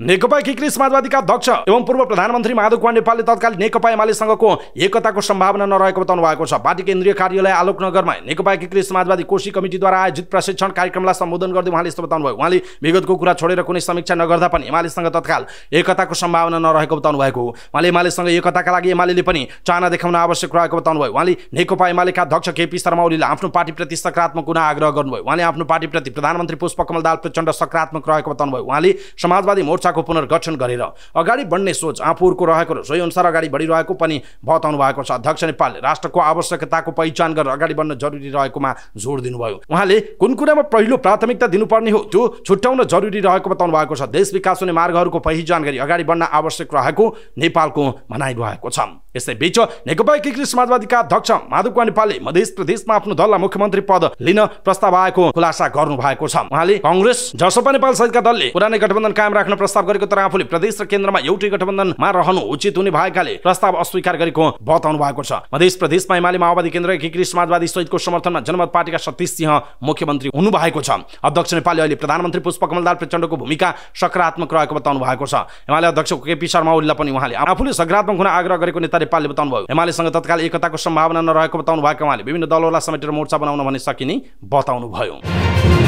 नेकपा एकीकृत समाजवादीका अध्यक्ष एवं पूर्व प्रधानमन्त्री माधव कुमार नेपालले तत्काल नेकपा एमालेसँगको एकताको सम्भावना नरहेको बताउनु भएको छ। पार्टी केन्द्रीय कार्यालय आलोकनगरमा नेकपा एकीकृत समाजवादी कोशी कमिटीद्वारा आयोजित प्रशिक्षण कार्यक्रमलाई सम्बोधन गर्दै उहाँले यस्तो बताउनु भयो उहाँले विगतको कुरा छोडेर कुनै समीक्षा नगर्दा पनि एमालेसँग तत्काल एकताको सम्भावना नरहेको बताउनु भएको हो। उहाँले एमालेसँग एकताका लागि एमाले पनि चाहना देखाउन आवश्यक रहेको बताउनु भयो। उहाँले नेकपा एमालेका अध्यक्ष केपी शर्मा ओलीले आफ्नो पार्टीप्रति सकारात्मक हुन आग्रह गर्नुभयो। उहाँले आफ्नो पार्टीप्रति प्रधानमन्त्री पुष्पकमल दाल प्रचण्ड सकारात्मक रहेको बताउनु भयो उहाँले समाजवादी मोर्चा मोर्चाको पुनर्गठन गरेर अगाडि बढ्ने सोच आफूहरूको रहेको र सोही अनुसार अगाडि बढिरहेको पनि बताउनु भएको छ। अध्यक्ष नेपालले राष्ट्रको आवश्यकताको पहिचान गरेर अगाडि बढ्न जरुरी रहेकोमा जोड दिनुभयो। उहाँले कुन कुरामा पहिलो प्राथमिकता दिनुपर्ने हो त्यो छुट्याउन जरुरी रहेको बताउनु भएको छ। देश विकास हुने मार्गहरूको पहिचान गरी अगाडि बढ्न आवश्यक रहेको नेपालको भनाइरहेको छ। यसै बीच नेकपा एकीकृत समाजवादीका अध्यक्ष माधव नेपालले मध्य प्रदेशमा आफ्नो दललाई मुख्यमन्त्री पद लिन प्रस्ताव आएको खुलासा गर्नु भएको छ। उहाँले कङ्ग्रेस जसपा नेपाल सहितका दलले पुरानै गठबन्धन कायम राख्न प्रस्ताव गरेको तर आफूले प्रदेश र केन्द्रमा एउटै गठबन्धनमा रहनु उचित हुने भएकाले प्रस्ताव अस्वीकार गरेको बताउनु भएको छ। मध्य प्रदेशमा एमाले माओवादी केन्द्र एकीकृत समाजवादी सहितको समर्थनमा जनमत पार्टीका सतीश सिंह मुख्यमन्त्री हुनुभएको छ। अध्यक्ष नेपालले अहिले प्रधानमन्त्री पुष्पकमल दाल प्रचण्डको भूमिका सकारात्मक रहेको बताउनु भएको छ। एमाले अध्यक्ष केपी शर्मा ओलीलाई पनि उहाँले आफूले सकारात्मक हुन आग्रह गरेको नेता नेपालले बताउनु भयो एमालेसँग तत्काल एकताको सम्भावना नरहेको बताउनु भएको उहाँले विभिन्न दलहरूलाई समेटेर मोर्चा बनाउन भने सकिने बताउनु भयो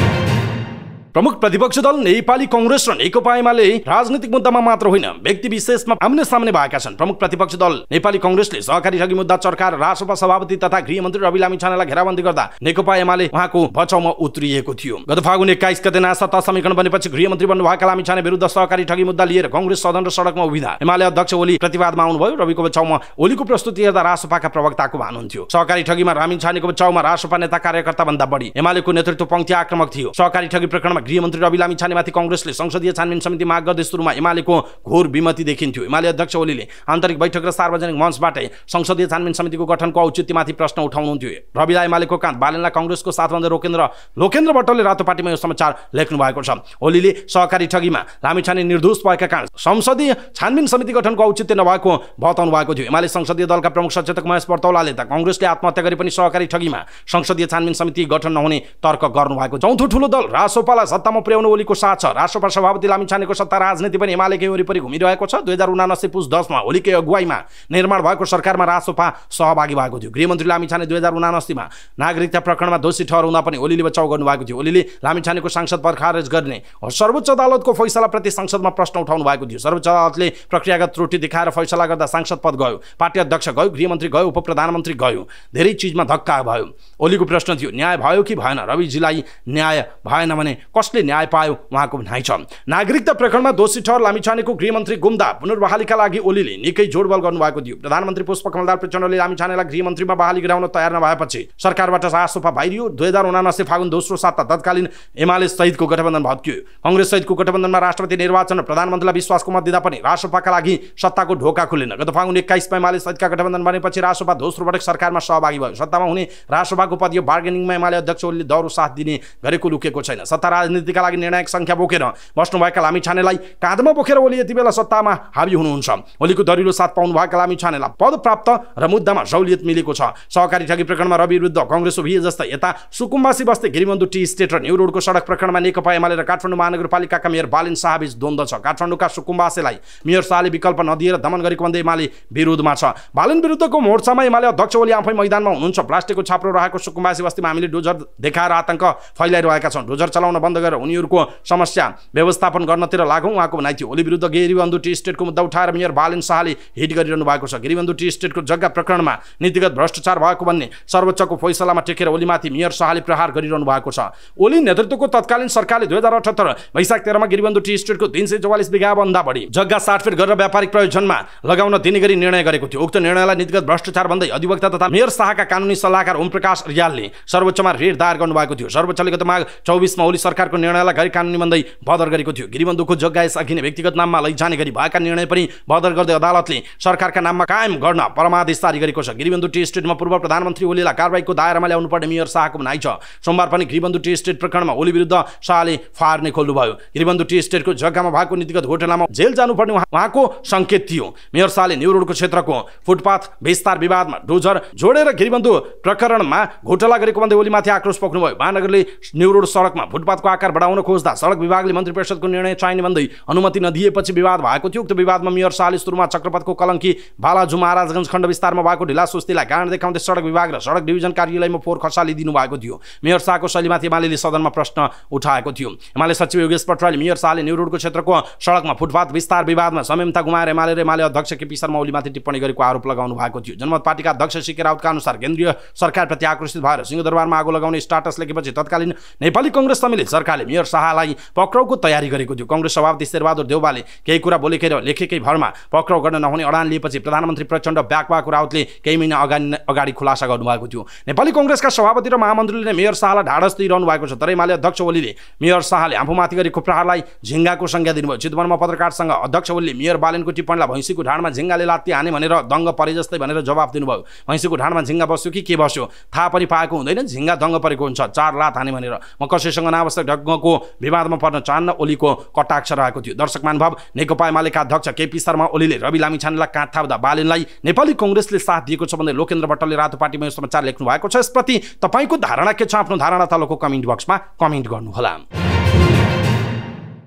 प्रमुख प्रतिपक्ष दल नेपाली कङ्ग्रेस र नेकपा एमाले राजनीतिक मुद्दामा मात्र होइन व्यक्ति विशेषमा आम्ने सामने भएका छन्। प्रमुख प्रतिपक्ष दल नेपाली कङ्ग्रेसले सहकारी ठगी मुद्दा चर्कार राष्ट्रपा सभापति तथा गृहमन्त्री रवि लामी छानेलाई घेराबन्दी गर्दा नेकपा एमाले उहाँको बचाउमा उत्रिएको थियो। गत फागुन एक्काइस गते सत्ता समीकरण बनेपछि गृहमन्त्री बन्नुभएका लामी छाने विरुद्ध सहकारी ठगी मुद्दा लिएर कङ्ग्रेस सदन र सडकमा उभिँदा एमाले अध्यक्ष ओली प्रतिवादमा आउनुभयो। रविको बचाउमा ओलीको प्रस्तुति हेर्दा रासपाका प्रवक्ताको भानुहुन्थ्यो सहकारी ठगीमा रामी छानेको बचाउमा रासपा नेता कार्यकर्ता भन्दा बढी एमालेको नेतृत्व पङ्क्ति आक्रमक थियो। सहकारी ठगी प्रकरणमा गृहमन्त्री रवि लामी छानेमाथि कङ्ग्रेसले संसदीय छानबिन समिति माग गर्दै सुरुमा एमालेको घोर विमति देखिन्थ्यो। एमाले अध्यक्ष ओलीले आन्तरिक बैठक र सार्वजनिक मञ्चबाटै संसदीय छानबिन समितिको गठनको औचित्यमाथि प्रश्न उठाउनुहुन्थ्यो। रविला एमालेको कान्त बालनलाई कङ्ग्रेसको साथभन्दा रोकेन्द्र लोकेन्द्र भट्टले रातो पार्टीमा यो समाचार लेख्नु भएको छ। ओलीले सहकारी ठगीमा लामिछाने निर्दोष भएका कारण संसदीय छानबिन समिति गठनको औचित्य नभएको बताउनु भएको थियो। एमाले संसदीय दलका प्रमुख सचेतक महेश पर्तौलाले त कङ्ग्रेसले आत्महत्या गरे पनि सहकारी ठगीमा संसदीय छानबिन समिति गठन नहुने तर्क गर्नुभएको। चौथो ठुलो दल रासोपालाई सत्तामा पुर्याउनु ओलीको साथ छ। रासोपा सभापति लामिछानेको सत्ता राजनीति पनि एमालेकै वरिपरि घुमिरहेको छ। दुई हजार उनासी पुस दसमा ओलीकै अगुवाईमा निर्माण भएको सरकारमा रासोपा सहभागी भएको थियो। गृहमन्त्री लामिछाने दुई हजार उनासीमा नागरिकता प्रकरणमा दोषी ठहराउँदा पनि ओलीले बचाउ गर्नुभएको थियो। ओलीले लामिछानेको सांसद पद खारेज गर्ने सर्वोच्च अदालतको फैसलाप्रति संसदमा प्रश्न उठाउनु भएको थियो। सर्वोच्च अदालतले प्रक्रियागत त्रुटि देखाएर फैसला गर्दा सांसद पद गयो पार्टी अध्यक्ष गयो गृहमन्त्री गयो उप प्रधानमन्त्री गयो। धेरै चिजमा धक्का भयो। ओलीको प्रश्न थियो न्याय भयो कि भएन? रविजीलाई न्याय भएन भने कसले न्याय पायो? उहाँको भनाइ छ। नागरिकता प्रकरणमा दोषी ठहर लामिछानेको गृहमन्त्री गुम्दा पुनर्बहालीका लागि ओलीले निकै जोडबल गर्नुभएको थियो। प्रधानमन्त्री पुष्पकमलदार प्रचण्डले लामिछानेलाई गृहमन्त्रीमा बहाली गराउन तयार नभएपछि सरकारबाट रासोपा बाहिरियो। दुई हजार उनासी फागुन दोस्रो साता तत्कालीन एमाले सहितको गठबन्धन भत्कियो। कङ्ग्रेस सहितको गठबन्धनमा राष्ट्रपति निर्वाचन प्रधानमन्त्रीलाई विश्वासको मत दिँदा पनि रासोपाका लागि सत्ताको ढोका खुलेन। गत फागुन एक्काइसमा एमाले सहितका गठबन्धन बनेपछि रासोपा दोस्रो पटक सरकारमा सहभागी भयो। सत्तामा हुने रासोपाको पद यो बार्गेनिङमा एमाले अध्यक्ष ओलीले दौरो साथ दिने गरेको लुकेको छैन। सत्ता राजनीतिका लागि निर्णायक सङ्ख्या बोकेर बस्नुभएका लामी छानेलाई काँधमा बोकेर ओली यति बेला सत्तामा हाबी हुनुहुन्छ। ओलीको दरिलो साथ पाउनुभएका लामी छानेलाई पद प्राप्त र मुद्दामा सहुलियत मिलेको छ। सहकारी ठगी प्रकरणमा रवि विरुद्ध कङ्ग्रेस उभिए जस्तै यता सुकुम्बासी बस्दै गिरिबन्धु टी स्टेट र न्यु रोडको सडक प्रकरणमा नेकपा एमाले र काठमाडौँ महानगरपालिकाका मेयर बालिन शाहबीच द्वन्द्व छ। काठमाडौँका सुकुम्बासीलाई मेयर शाहले विकल्प नदिएर दमन गरेको भन्दै एमाले विरोधमा छ। बालिन विरुद्धको मोर्चामा एमाले अध्यक्ष ओली आफै मैदानमा हुनुहुन्छ। प्लास्टिकको छाप्रो रहेको सुकुम्बासी बस्तीमा हामीले डोजर देखाएर आतङ्क फैलाइरहेका छौँ। डोजर चलाउन बन्द गरेर उनीहरूको समस्या व्यवस्थापन गर्नतिर लागौँ। उहाँको भनाइ थियो ओली विरुद्ध गिरिबन्धु टी स्टेटको मुद्दा उठाएर मेयर बालिन शाहले हिट गरिरहनु भएको छ। गिरिबन्धु टी स्टेटको जग्गा प्रकरणमा नीतिगत भ्रष्टाचार भएको भन्ने सर्वोच्चको फैसलामा टेकेर ओलीमाथि मेयर शाहले प्रहार गरिरहनु भएको छ। ओली नेतृत्वको तत्कालीन सरकारले दुई हजार अठहत्तर वैशाख तेह्रमा गिरिबन्धु टी स्टेटको तिन सय चौवालिस बिघाभन्दा बढी जग्गा साटफेट गरेर व्यापारिक प्रयोजनमा लगाउन दिने गरी निर्णय गरेको थियो। उक्त निर्णयलाई नीतिगत भ्रष्टाचार भन्दै अधिवक्ता तथा मेयर शाहका कानुनी सल्लाहकार ओम प्रकाश रियालले सर्वोच्चमा रेड दायर गर्नुभएको थियो। सर्वोच्चले गत माघ चौबिसमा ओली सरकारको निर्णयलाई गैर कानुनी भन्दै बदर गरेको थियो। गिरिबन्धुको जग्गा यस अघि नै व्यक्तिगत नाममा लैजाने गरी भएका निर्णय पनि बदर गर्दै अदालतले सरकारका नाममा कायम गर्न परमादेश जारी गरेको छ। गिरिबन्धु टी स्टेटमा पूर्व प्रधानमन्त्री ओलीलाई कारवाहीको दायरामा ल्याउनुपर्ने मेयर शाहको भनाइ छ। सोमबार पनि गिरिबन्धु टी स्टेट प्रकरणमा ओली विरुद्ध शाहले फार्ने खोल्नुभयो। गिरिबन्धु टी स्टेटको जग्गामा भएको नीतिगत घोटालामा जेल जानुपर्ने उहाँको सङ्केत थियो। मेयर शाहले न्यु रोडको क्षेत्रको फुटपाथ विस्तार विवादमा डोजर जोडेर गिरिबन्धु प्रकरणमा घोटाला गरेको भन्दै ओलीमाथि आक्रोश पोख्नुभयो। महानगरले न्यु रोड सडकमा फुटपाथको आकार बढाउन खोज्दा सडक विभागले मन्त्री परिषदको निर्णय चाहिने भन्दै अनुमति नदिएपछि विवाद भएको थियो। उक्त विवादमा मेयर शाहले सुरुमा चक्रपथको कलङ्की बालाजु महाराजगञ्ज खण्ड विस्तारमा भएको ढिला सुस्तीलाई कारण देखाउँदै सडक विभाग र सडक डिभिजन कार्यालयमा फोहोर खसालिदिनु भएको थियो। मेयर शाहको शैलीमाथि एमाले सदनमा प्रश्न उठाएको थियो। एमाले सचिव योगेश पटवाले मेयर शाहले न्यु रोडको क्षेत्रको सडकमा फुटपाथ विस्तार विवादमा संयमता गुमाएर एमाले र एमाले अध्यक्ष केपी शर्मा ओलीमाथि टिप्पणी गरेको आरोप लगाउनु भएको थियो। जनमत पार्टीका अध्यक्ष सिके राउतका अनुसार केन्द्रीय सरकारप्रति आकर्षित भएर सिंहदरबारमा आगो लगाउने स्टाटस लेखेपछि तत्कालीन नेपाली कङ्ग्रेस सम्मिलित सरकारले मेयर शाहलाई पक्राउको तयारी गरेको थियो। कङ्ग्रेस सभापति शेरबहादुर देउबाले केही कुरा बोलेकै लेखेकै भरमा पक्राउ गर्न नहुने अडान लिएपछि प्रधानमन्त्री प्रचण्ड ब्याकबाको राउतले केही महिना अगाडि अगाडि खुलासा गर्नुभएको थियो। नेपाली कङ्ग्रेसका सभापति र महामन्त्रीले मेयर शाहलाई ढाडस दिइरहनु भएको छ। तर एमाले अध्यक्ष ओलीले मेयर शाहले आफूमाथि गरेको प्रहारलाई झिङ्गाको संज्ञा दिनुभयो। चितवनमा पत्रकारसँग अध्यक्ष ओलीले मेयर बालनको टिप्पणीलाई भैँसीको ढाडमा झिङ्गाले लात्ती हाने भनेर दङ्ग परे जस्तै भनेर जवाफ दिनुभयो। भैँसीको ढाडमा झिङ्गा बस्यो कि के बस्यो? थाहा पनि पाएको हुँदैन। झिङ्गा दङ्ग परेको हुन्छ। चार लात हाने भनेर। म कसैसँग अनावश्यक ढङ्गको विवादमा पर्न चाहन्न ओलीको कटाक्ष रहेको थियो। दर्शक महानुभाव नेकपा एमालेका अध्यक्ष केपी शर्मा ओलीले रवि लामी छानेलाई काँध थाप्दा बालेनलाई नेपाली कङ्ग्रेसले साथ दिएको छ भन्दै लोकेन्द्र भट्टले रातो पार्टीमा यो समाचार लेख्नु भएको छ। यसप्रति तपाईँको धारणा के छ? आफ्नो धारणा तलको कमेन्ट बक्समा कमेन्ट गर्नुहोला।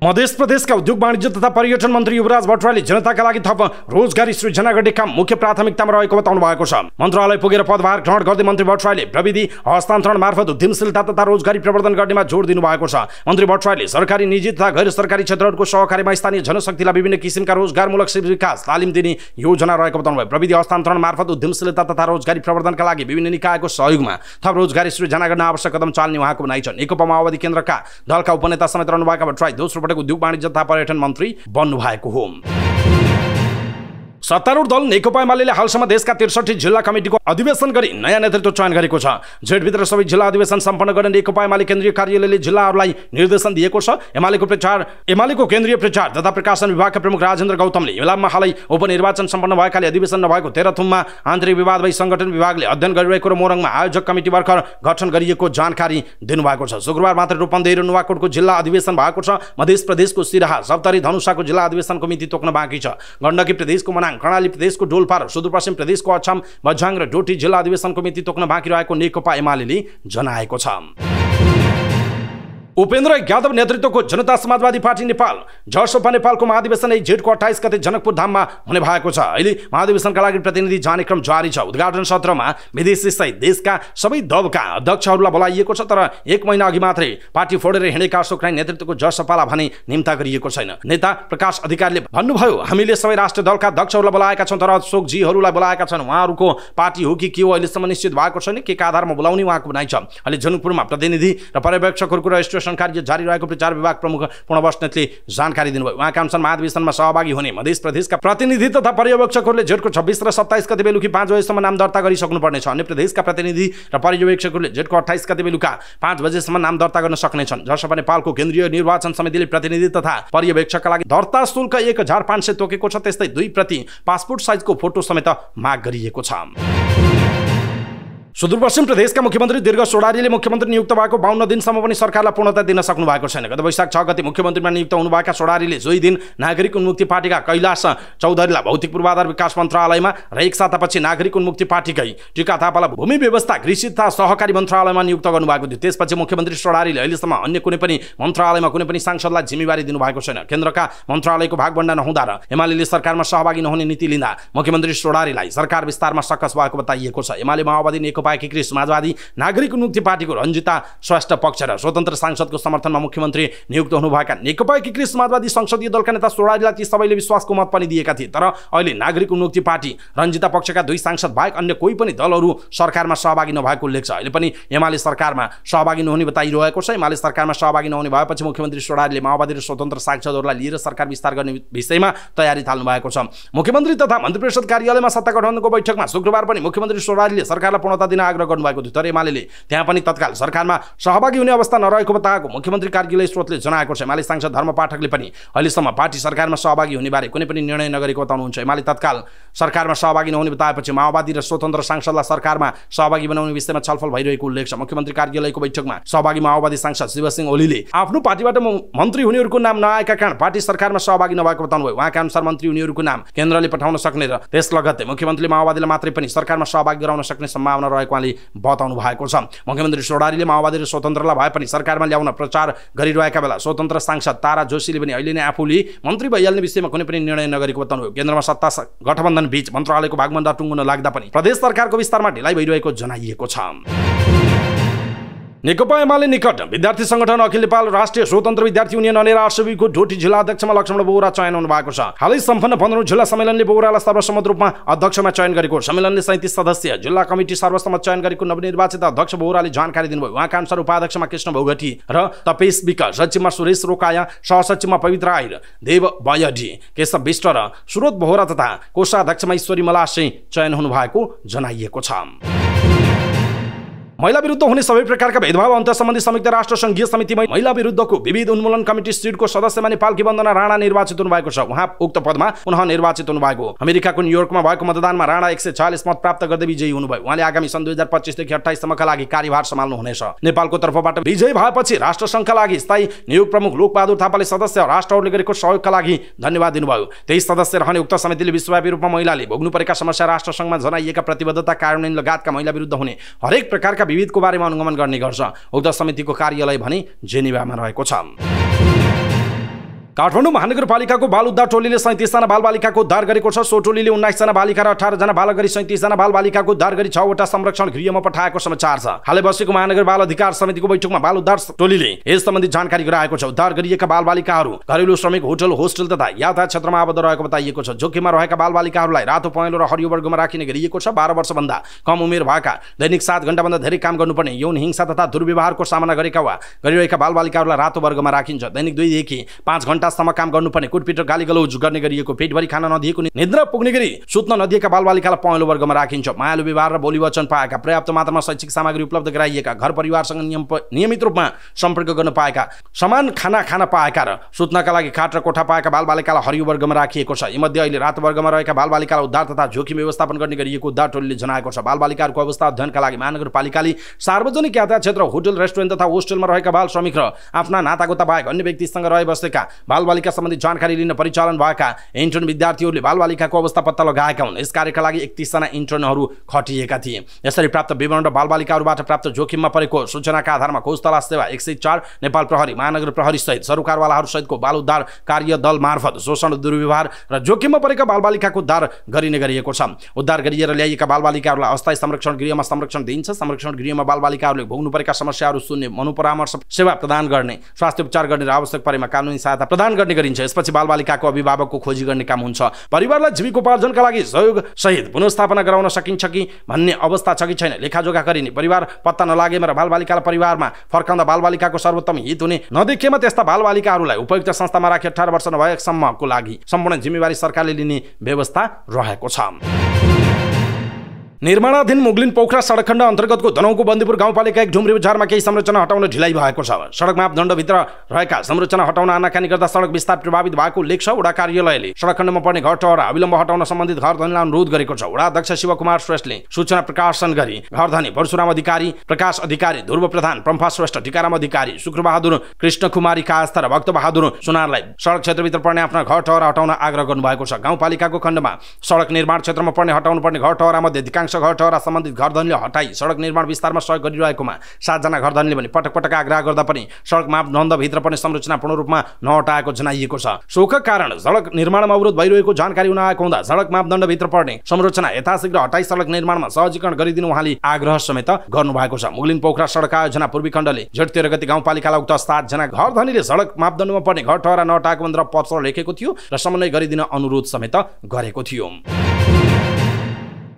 मध्य प्रदेशका उद्योग वाणिज्य तथा पर्यटन मन्त्री युवराज भट्टराईले जनताका लागि थप रोजगारी सृजना गर्ने काम मुख्य प्राथमिकतामा रहेको बताउनु भएको छ। मन्त्रालय पुगेर पदभार ग्रहण गर्दै मन्त्री भट्टराईले प्रविधि हस्तान्तरण मार्फत उद्यमशीलता तथा रोजगारी प्रवर्धन गर्नेमा जोड दिनुभएको छ। मन्त्री भट्टराईले सरकारी निजी तथा गैर सरकारी क्षेत्रहरूको सहकारीमा स्थानीय जनशक्तिलाई विभिन्न किसिमका रोजगारमूलक विकास तालिम दिने योजना रहेको बताउनु भयो प्रविधि हस्तान्तरण मार्फत उद्यमशीलता तथा रोजगारी प्रवर्धनका लागि विभिन्न निकायको सहयोगमा थप रोजगारी सृजना गर्न आवश्यक कदम चाल्ने उहाँको भनाइ छ। नेकपा माओवादी केन्द्रका दलका उपनेता समेत रहनुभएका भट्टराई दोस्रो पटक उद्योग वाणिज्य तथा पर्यटन मन्त्री बन्नुभएको हो। सत्तारूढ दल नेकपा एमाले हालसम्म देशका त्रिसठी जिल्ला कमिटीको अधिवेशन गरी नयाँ नेतृत्व चयन गरेको छ। जेठभित्र सबै जिल्ला अधिवेशन सम्पन्न गर्ने नेकपा एमाले केन्द्रीय कार्यालयले जिल्लाहरूलाई निर्देशन दिएको छ। एमालेको प्रचार एमालेको केन्द्रीय प्रचार तथा प्रकाशन विभागका प्रमुख राजेन्द्र गौतमले इलाममा हालै उपनिर्वाचन सम्पन्न भएकाले अधिवेशन नभएको तेह्रथुममा आन्तरिक विवाद भई सङ्गठन विभागले अध्ययन गरिरहेको र मोरङमा आयोजक कमिटी भर्खर गठन गरिएको जानकारी दिनुभएको छ। शुक्रबार मात्र रूपन्देही र नुवाकोटको जिल्ला अधिवेशन भएको छ। मध्य प्रदेशको सिराहा सप्तरी धनुषाको जिल्ला अधिवेशनको मिति तोक्न बाँकी छ। गण्डकी प्रदेशको मनाङ कर्णाली प्रदेशको डोल्पा र सुदूरपश्चिम प्रदेशको अछाम बझाङ र डोटी जिल्ला अधिवेशनको मिति तोक्न बाँकी रहेको नेकपा एमाले जनाएको छ। उपेन्द्र यादव नेतृत्वको जनता समाजवादी पार्टी नेपाल जसपा नेपालको महाधिवेशन एक जेठको अठाइस गते जनकपुर धाममा हुने भएको छ। अहिले महाधिवेशनका लागि प्रतिनिधि जाने क्रम जारी छ। उद्घाटन सत्रमा विदेशी सहित देशका सबै दलका अध्यक्षहरूलाई बोलाइएको छ तर एक महिना अघि मात्रै पार्टी फोडेर हिँडेका अशोक राई नेतृत्वको जसपालाई भने निम्ता गरिएको छैन। नेता प्रकाश अधिकारीले भन्नुभयो हामीले सबै राष्ट्रिय दलका अध्यक्षहरूलाई बोलाएका छौँ तर अशोकजीहरूलाई बोलाएका छन्। उहाँहरूको पार्टी हो कि के हो अहिलेसम्म निश्चित भएको छैन। के आधारमा बोलाउने उहाँको भनाइ छ। अहिले जनकपुरमा प्रतिनिधि र पर्यवेक्षकहरूको रजिस्ट्रेसन अधिवेशन कार्य जारी रहेको प्रचार विभाग प्रमुख पूर्ण बस्नेतले जानकारी दिनुभयो। उहाँका अनुसार महाधिवेशनमा सहभागी हुने मध्य प्रदेशका प्रतिनिधि तथा पर्यवेक्षकहरूले जेठको छब्बिस र सत्ताइस गते बेलुकी पाँच बजेसम्म नाम दर्ता गरिसक्नुपर्नेछ। अन्य प्रदेशका प्रतिनिधि र पर्यवेक्षकहरूले जेठको अठाइस गते बेलुका पाँच बजेसम्म नाम दर्ता गर्न सक्नेछन्। जसपा नेपालको केन्द्रीय निर्वाचन समितिले प्रतिनिधि तथा पर्यवेक्षकका लागि दर्ता शुल्क एक हजार पाँच सय तोकेको छ त्यस्तै दुई प्रति पासपोर्ट साइजको फोटो समेत माग गरिएको छ। सुदूरपश्चिम प्रदेशका मुख्यमन्त्री दीर्घ सोडारीले मुख्यमन्त्री नियुक्त भएको बाहन्न दिनसम्म पनि सरकारलाई पूर्णता दिन सक्नु भएको छैन। गत वैशाख छ गति मुख्यमन्त्रीमा नियुक्त हुनुभएका सोडारीले जोही दिन नागरिक उन्मुक्ति पार्टीका कैलाश चौधरीलाई भौतिक पूर्वाधार विकास मन्त्रालयमा र एक सातापछि नागरिक उन्मुक्ति पार्टीकै टिका थापालाई भूमि व्यवस्था कृषि तथा सहकारी मन्त्रालयमा नियुक्त गर्नुभएको थियो। त्यसपछि मुख्यमन्त्री सोडारीले अहिलेसम्म अन्य कुनै पनि मन्त्रालयमा कुनै पनि सांसदलाई जिम्मेवारी दिनुभएको छैन। केन्द्रका मन्त्रालयको भागभन्डा नहुँदा र एमाले सरकारमा सहभागी नहुने नीति लिँदा मुख्यमन्त्री सोडारीलाई सरकार विस्तारमा सकस भएको बताइएको छ। एमाले माओवादी नेकपा एकीकृत समाजवादी नागरिक मुक्ति पार्टीको रञ्जिता स्वास्थ्य पक्ष र स्वतन्त्र सांसदको समर्थनमा मुख्यमन्त्री नियुक्त हुनुभएका नेकपा एकीकृत समाजवादी संसदीय दलका नेता सोडारीलाई ती सबैले विश्वासको मत पनि दिएका थिए। तर अहिले नागरिक उन्मुक्ति पार्टी रञ्जिता पक्षका दुई सांसद बाहेक अन्य कोही पनि दलहरू सरकारमा सहभागी नभएको उल्लेख छ। अहिले पनि एमाले सरकारमा सहभागी नहुने बताइरहेको छ। एमाले सरकारमा सहभागी नहुने भएपछि मुख्यमन्त्री सोडारीले माओवादी र स्वतन्त्र सांसदहरूलाई लिएर सरकार विस्तार गर्ने विषयमा तयारी थाल्नु भएको छ। मुख्यमन्त्री तथा मन्त्री परिषद कार्यालयमा सत्ता गठबन्धनको बैठकमा शुक्रबार पनि मुख्यमन्त्री सोडारीले सरकारलाई पूर्णता दिन आग्रह गर्नुभएको थियो। तर एमाले त्यहाँ पनि तत्काल सरकारमा सहभागी हुने अवस्था नरहेको बताएको मुख्यमन्त्री कार्यालय स्रोतले जनाएको छ। एमाले सांसद धर्म पाठकले पनि अहिलेसम्म पार्टी सरकारमा सहभागी हुने बारे कुनै पनि निर्णय नगरेको बताउनुहुन्छ। एमाले तत्काल सरकारमा सहभागी नहुने बताएपछि माओवादी र स्वतन्त्र सांसदलाई सरकारमा सहभागी बनाउने विषयमा छलफल भइरहेको उल्लेख छ। मुख्यमन्त्री कार्यालयको बैठकमा सहभागी माओवादी सांसद शिवसिंह ओलीले आफ्नो पार्टीबाट मन्त्री हुनेहरूको नाम नआएका कारण पार्टी सरकारमा सहभागी नभएको बताउनुभयो। उहाँका अनुसार मन्त्री हुनेहरूको नाम केन्द्रले पठाउन सक्ने र त्यस लगत्तै मुख्यमन्त्रीले माओवादीलाई मात्रै पनि सरकारमा सहभागी गराउन सक्ने सम्भावना रहेको उहाँले बताउनु भएको छ। मुख्यमन्त्री सोडारीले माओवादी र स्वतन्त्रलाई भए पनि सरकारमा ल्याउन प्रचार गरिरहेका बेला स्वतन्त्र सांसद तारा जोशीले पनि अहिले नै आफूले मन्त्री भइहाल्ने विषयमा कुनै पनि निर्णय नगरेको बताउनु केन्द्रमा सत्ता गठबन्धन बीच मन्त्रालयको भागभन्दा टुङ्गुन लाग्दा पनि प्रदेश सरकारको विस्तारमा ढिलाइ भइरहेको जनाइएको छ। नेकपा एमाले निकट विद्यार्थी सङ्गठन अखिल नेपाल राष्ट्रिय स्वतन्त्र विद्यार्थी युनियन अनेर आरसिबीको ढोटी जिल्ला अध्यक्षमा लक्ष्मण बोरा चयन हुनु भएको छ। हालै सम्पन्न पन्ध्रौँ जिल्ला सम्मेलनले बोरालाई सर्वसम्मत रूपमा अध्यक्षमा चयन गरेको सम्मेलनले सैतिस सदस्य जिल्ला कमिटी सर्वसम्मत चयन गरेको नवनिर्वाचित अध्यक्ष बोराले जानकारी दिनुभयो। उहाँका अनुसार उपाध्यक्षमा कृष्ण भौगठी र तपेश विक सचिवमा सुरेश रोकाया सहसचिवमा पवित्र आयर देव बयडी केशव विष्ट र सुरोत बोहरा तथा कोषाध्यक्षमा ईश्वरी मलासे चयन हुनुभएको जनाइएको छ। महिला विरुद्ध हुने सबै प्रकारका भेदभाव अन्त सम्बन्धी संयुक्त राष्ट्र सङ्घीय समितिमा महिला विरुद्धको विविध उन्मूलन कमिटी सिटको सदस्यमा नेपालकी वन्दना राणा निर्वाचित हुनुभएको छ। उहाँ उक्त पदमा पुनः निर्वाचित हुनुभएको अमेरिकाको न्युयोर्कमा भएको मतदानमा राणा एक सय चालिस मत प्राप्त गर्दै विजयी हुनुभयो। उहाँले आगामी सन् दुई हजार पच्चिसदेखि अठाइससम्मका लागि कार्यभार सम्हाल्नुहुनेछ नेपालको तर्फबाट विजय भएपछि राष्ट्र सङ्घका लागि स्थायी नियोग प्रमुख लोकबहादुर थापाले सदस्य राष्ट्रहरूले गरेको सहयोगका लागि धन्यवाद दिनुभयो। त्यही सदस्य रहने उक्त समितिले विश्वव्यापी रूपमा महिलाले भोग्नु परेका समस्या राष्ट्र सङ्घमा जनाइएका प्रतिबद्धता कार्यान्वयन लगायतका महिला विरुद्ध हुने हरेक प्रकारका विविधको बारेमा अनुगमन गर्ने गर्छ। उक्त समितिको कार्यालय भने जेनिभामा रहेको छ। काठमाडौँ महानगरपालिकाको बाल उद्धार टोलीले सैँतिसजना बालबालिकाको उद्धार गरेको छ। सो टोलीले उन्नाइसजना बालिका र अठारजना बालक गरी सैँतिसजना बालबालिकाको उद्धार गरी छवटा संरक्षण गृहमा पठाएको समाचार छ। हालै बसेको महानगर बाल अधिकार समितिको बैठकमा बाल उद्धार टोलीले यस सम्बन्धी जानकारी गराएको छ। उद्धार गरिएका बालबालिकाहरू घरेलु श्रमिक होटल होस्टेल तथा यातायात क्षेत्रमा आबद्ध रहेको बताइएको छ। जोखिममा रहेका बालबालिकाहरूलाई रातो पहेँलो र हरियो वर्गमा राखिने गरिएको छ। बाह्र वर्षभन्दा कम उमेर भएका दैनिक सात घन्टाभन्दा धेरै काम गर्नुपर्ने यौन हिंसा तथा दुर्व्यवहारको सामना गरेका वा गरिरहेका बालबालिकाहरूलाई रातो वर्गमा राखिन्छ। दैनिक दुईदेखि पाँच घन्टासम्म काम गर्नुपर्ने कुटपिट र गाली गलौज गर्ने गरिएको पेटभरि खान नदिएको निद्रा पुग्ने गरी सुत्न नदिएका बालबालिकालाई पहेँलो वर्गमा राखिन्छ। मायालु व्यवहार र बोली वचन पाएका पर्याप्त मात्रामा शैक्षिक सामग्री उपलब्ध गराइएका घर परिवारसँग नियम नियमित रूपमा सम्पर्क गर्न पाएका समान खाना खान पाएका र सुत्नका लागि खाट र कोठा पाएका बालबालिकालाई हरियो वर्गमा राखिएको छ। यीमध्ये अहिले रातो वर्गमा रहेका बालबालिकालाई उद्धार तथा जोखिम व्यवस्थापन गर्ने गरिएको उद्धार टोलीले जनाएको छ। बालबालिकाहरूको अवस्था अध्ययनका लागि महानगरपालिकाले सार्वजनिक यातायात क्षेत्र होटल रेस्टुरेन्ट तथा होस्टेलमा रहेका बाल श्रमिक र आफ्ना नातागोता बाहेक अन्य व्यक्तिसँग रहे बसेका बालबालिका सम्बन्धी जानकारी लिन परिचालन भएका इन्टर्न विद्यार्थीहरूले बालबालिकाको अवस्था पत्ता लगाएका हुन्। यस कार्यका लागि एकतिसजना इन्टर्नहरू खटिएका थिए। यसरी प्राप्त विवरण र बालबालिकाहरूबाट प्राप्त जोखिममा परेको सूचनाका आधारमा खोज तलास सेवा एक सय चार नेपाल प्रहरी महानगर प्रहरी सहित सरकारवालाहरू सहितको बाल उद्धार कार्य दल मार्फत शोषण दुर्व्यवहार र जोखिममा परेका बालबालिकाको उद्धार गरिने गरिएको छ। उद्धार गरिएर ल्याइएका बालबालिकाहरूलाई अस्थायी संरक्षण गृहमा संरक्षण दिइन्छ। संरक्षण गृहमा बालबालिकाहरूले भोग्नु परेका समस्याहरू सुन्ने मनोपरामर्श सेवा प्रदान गर्ने स्वास्थ्य उपचार गर्ने र आवश्यक परेमा कानुनी सहायता प्रदान गर्ने गरिन्छ। यसपछि बालबालिकाको अभिभावकको खोजी गर्ने काम हुन्छ। परिवारलाई जीविकोपार्जनका लागि सहयोग सहित पुनस्थापना गराउन सकिन्छ कि भन्ने अवस्था छ कि छैन? लेखाजोखा गरिने परिवार पत्ता नलागेमा र बालबालिकालाई परिवारमा फर्काउँदा बालबालिकाको सर्वोत्तम हित हुने नदेखिएमा त्यस्ता बालबालिकाहरूलाई उपयुक्त संस्थामा राखी अठार वर्ष नभएसम्मको लागि सम्पूर्ण जिम्मेवारी सरकारले लिने व्यवस्था रहेको छ। निर्माणाधीन मुगलिन पोखरा सडक खण्ड अन्तर्गतको धनौको बन्दीपुर गाउँपालिका एक ढुम्री बजारमा केही संरचना हटाउन ढिलाइ भएको छ। सडक मापदण्डभित्र रहेका संरचना हटाउन आनाकानी गर्दा सडक विस्तार प्रभावित भएको उल्लेख छ वडा कार्यालयले। सडक खण्डमा पर्ने घर टहरा अविलम्ब हटाउन सम्बन्धित घर धनीलाई अनुरोध गरेको छ। वडा अध्यक्ष शिवकुमार श्रेष्ठले सूचना प्रकाशन गरी घर धनी परशुराम अधिकारी प्रकाश अधिकारी ध्रुव प्रधान प्रम्फा श्रेष्ठ टिकाराम अधिकारी शुक्रबहादुर कृष्ण कुमारी कास्ता र भक्तबहादुर सुनारलाई सडक क्षेत्रभित्र पर्ने आफ्ना घर टहरा हटाउन आग्रह गर्नुभएको छ। गाउँपालिकाको खण्डमा सडक निर्माण क्षेत्रमा पर्ने हटाउनु पर्ने घर टहरा मध्ये अधिकांश अधिकांश घर टहरा सम्बन्धित घरधनीले हटाई सडक निर्माण विस्तारमा सहयोग गरिरहेकोमा सातजना घरधनीले पनि पटक पटक आग्रह गर्दा पनि सडक मापदण्डभित्र पनि संरचना पूर्ण रूपमा नहटाएको जनाइएको छ। शोक कारण सडक निर्माणमा अवरोध भइरहेको जानकारी हुन आएको हुँदा सडक मापदण्डभित्र पर्ने संरचना यथाशीघ्र हटाई सडक निर्माणमा सहजीकरण गरिदिनु उहाँले आग्रह समेत गर्नुभएको छ। मुगलिन पोखरा सडक आयोजना पूर्वी खण्डले जेठ तेह्र गति गाउँपालिकालाई उक्त सातजना घरधनीले सडक मापदण्डमा पर्ने घर टहरा नहटाएको भनेर पत्र लेखेको थियो र समन्वय गरिदिन अनुरोध समेत गरेको थियो।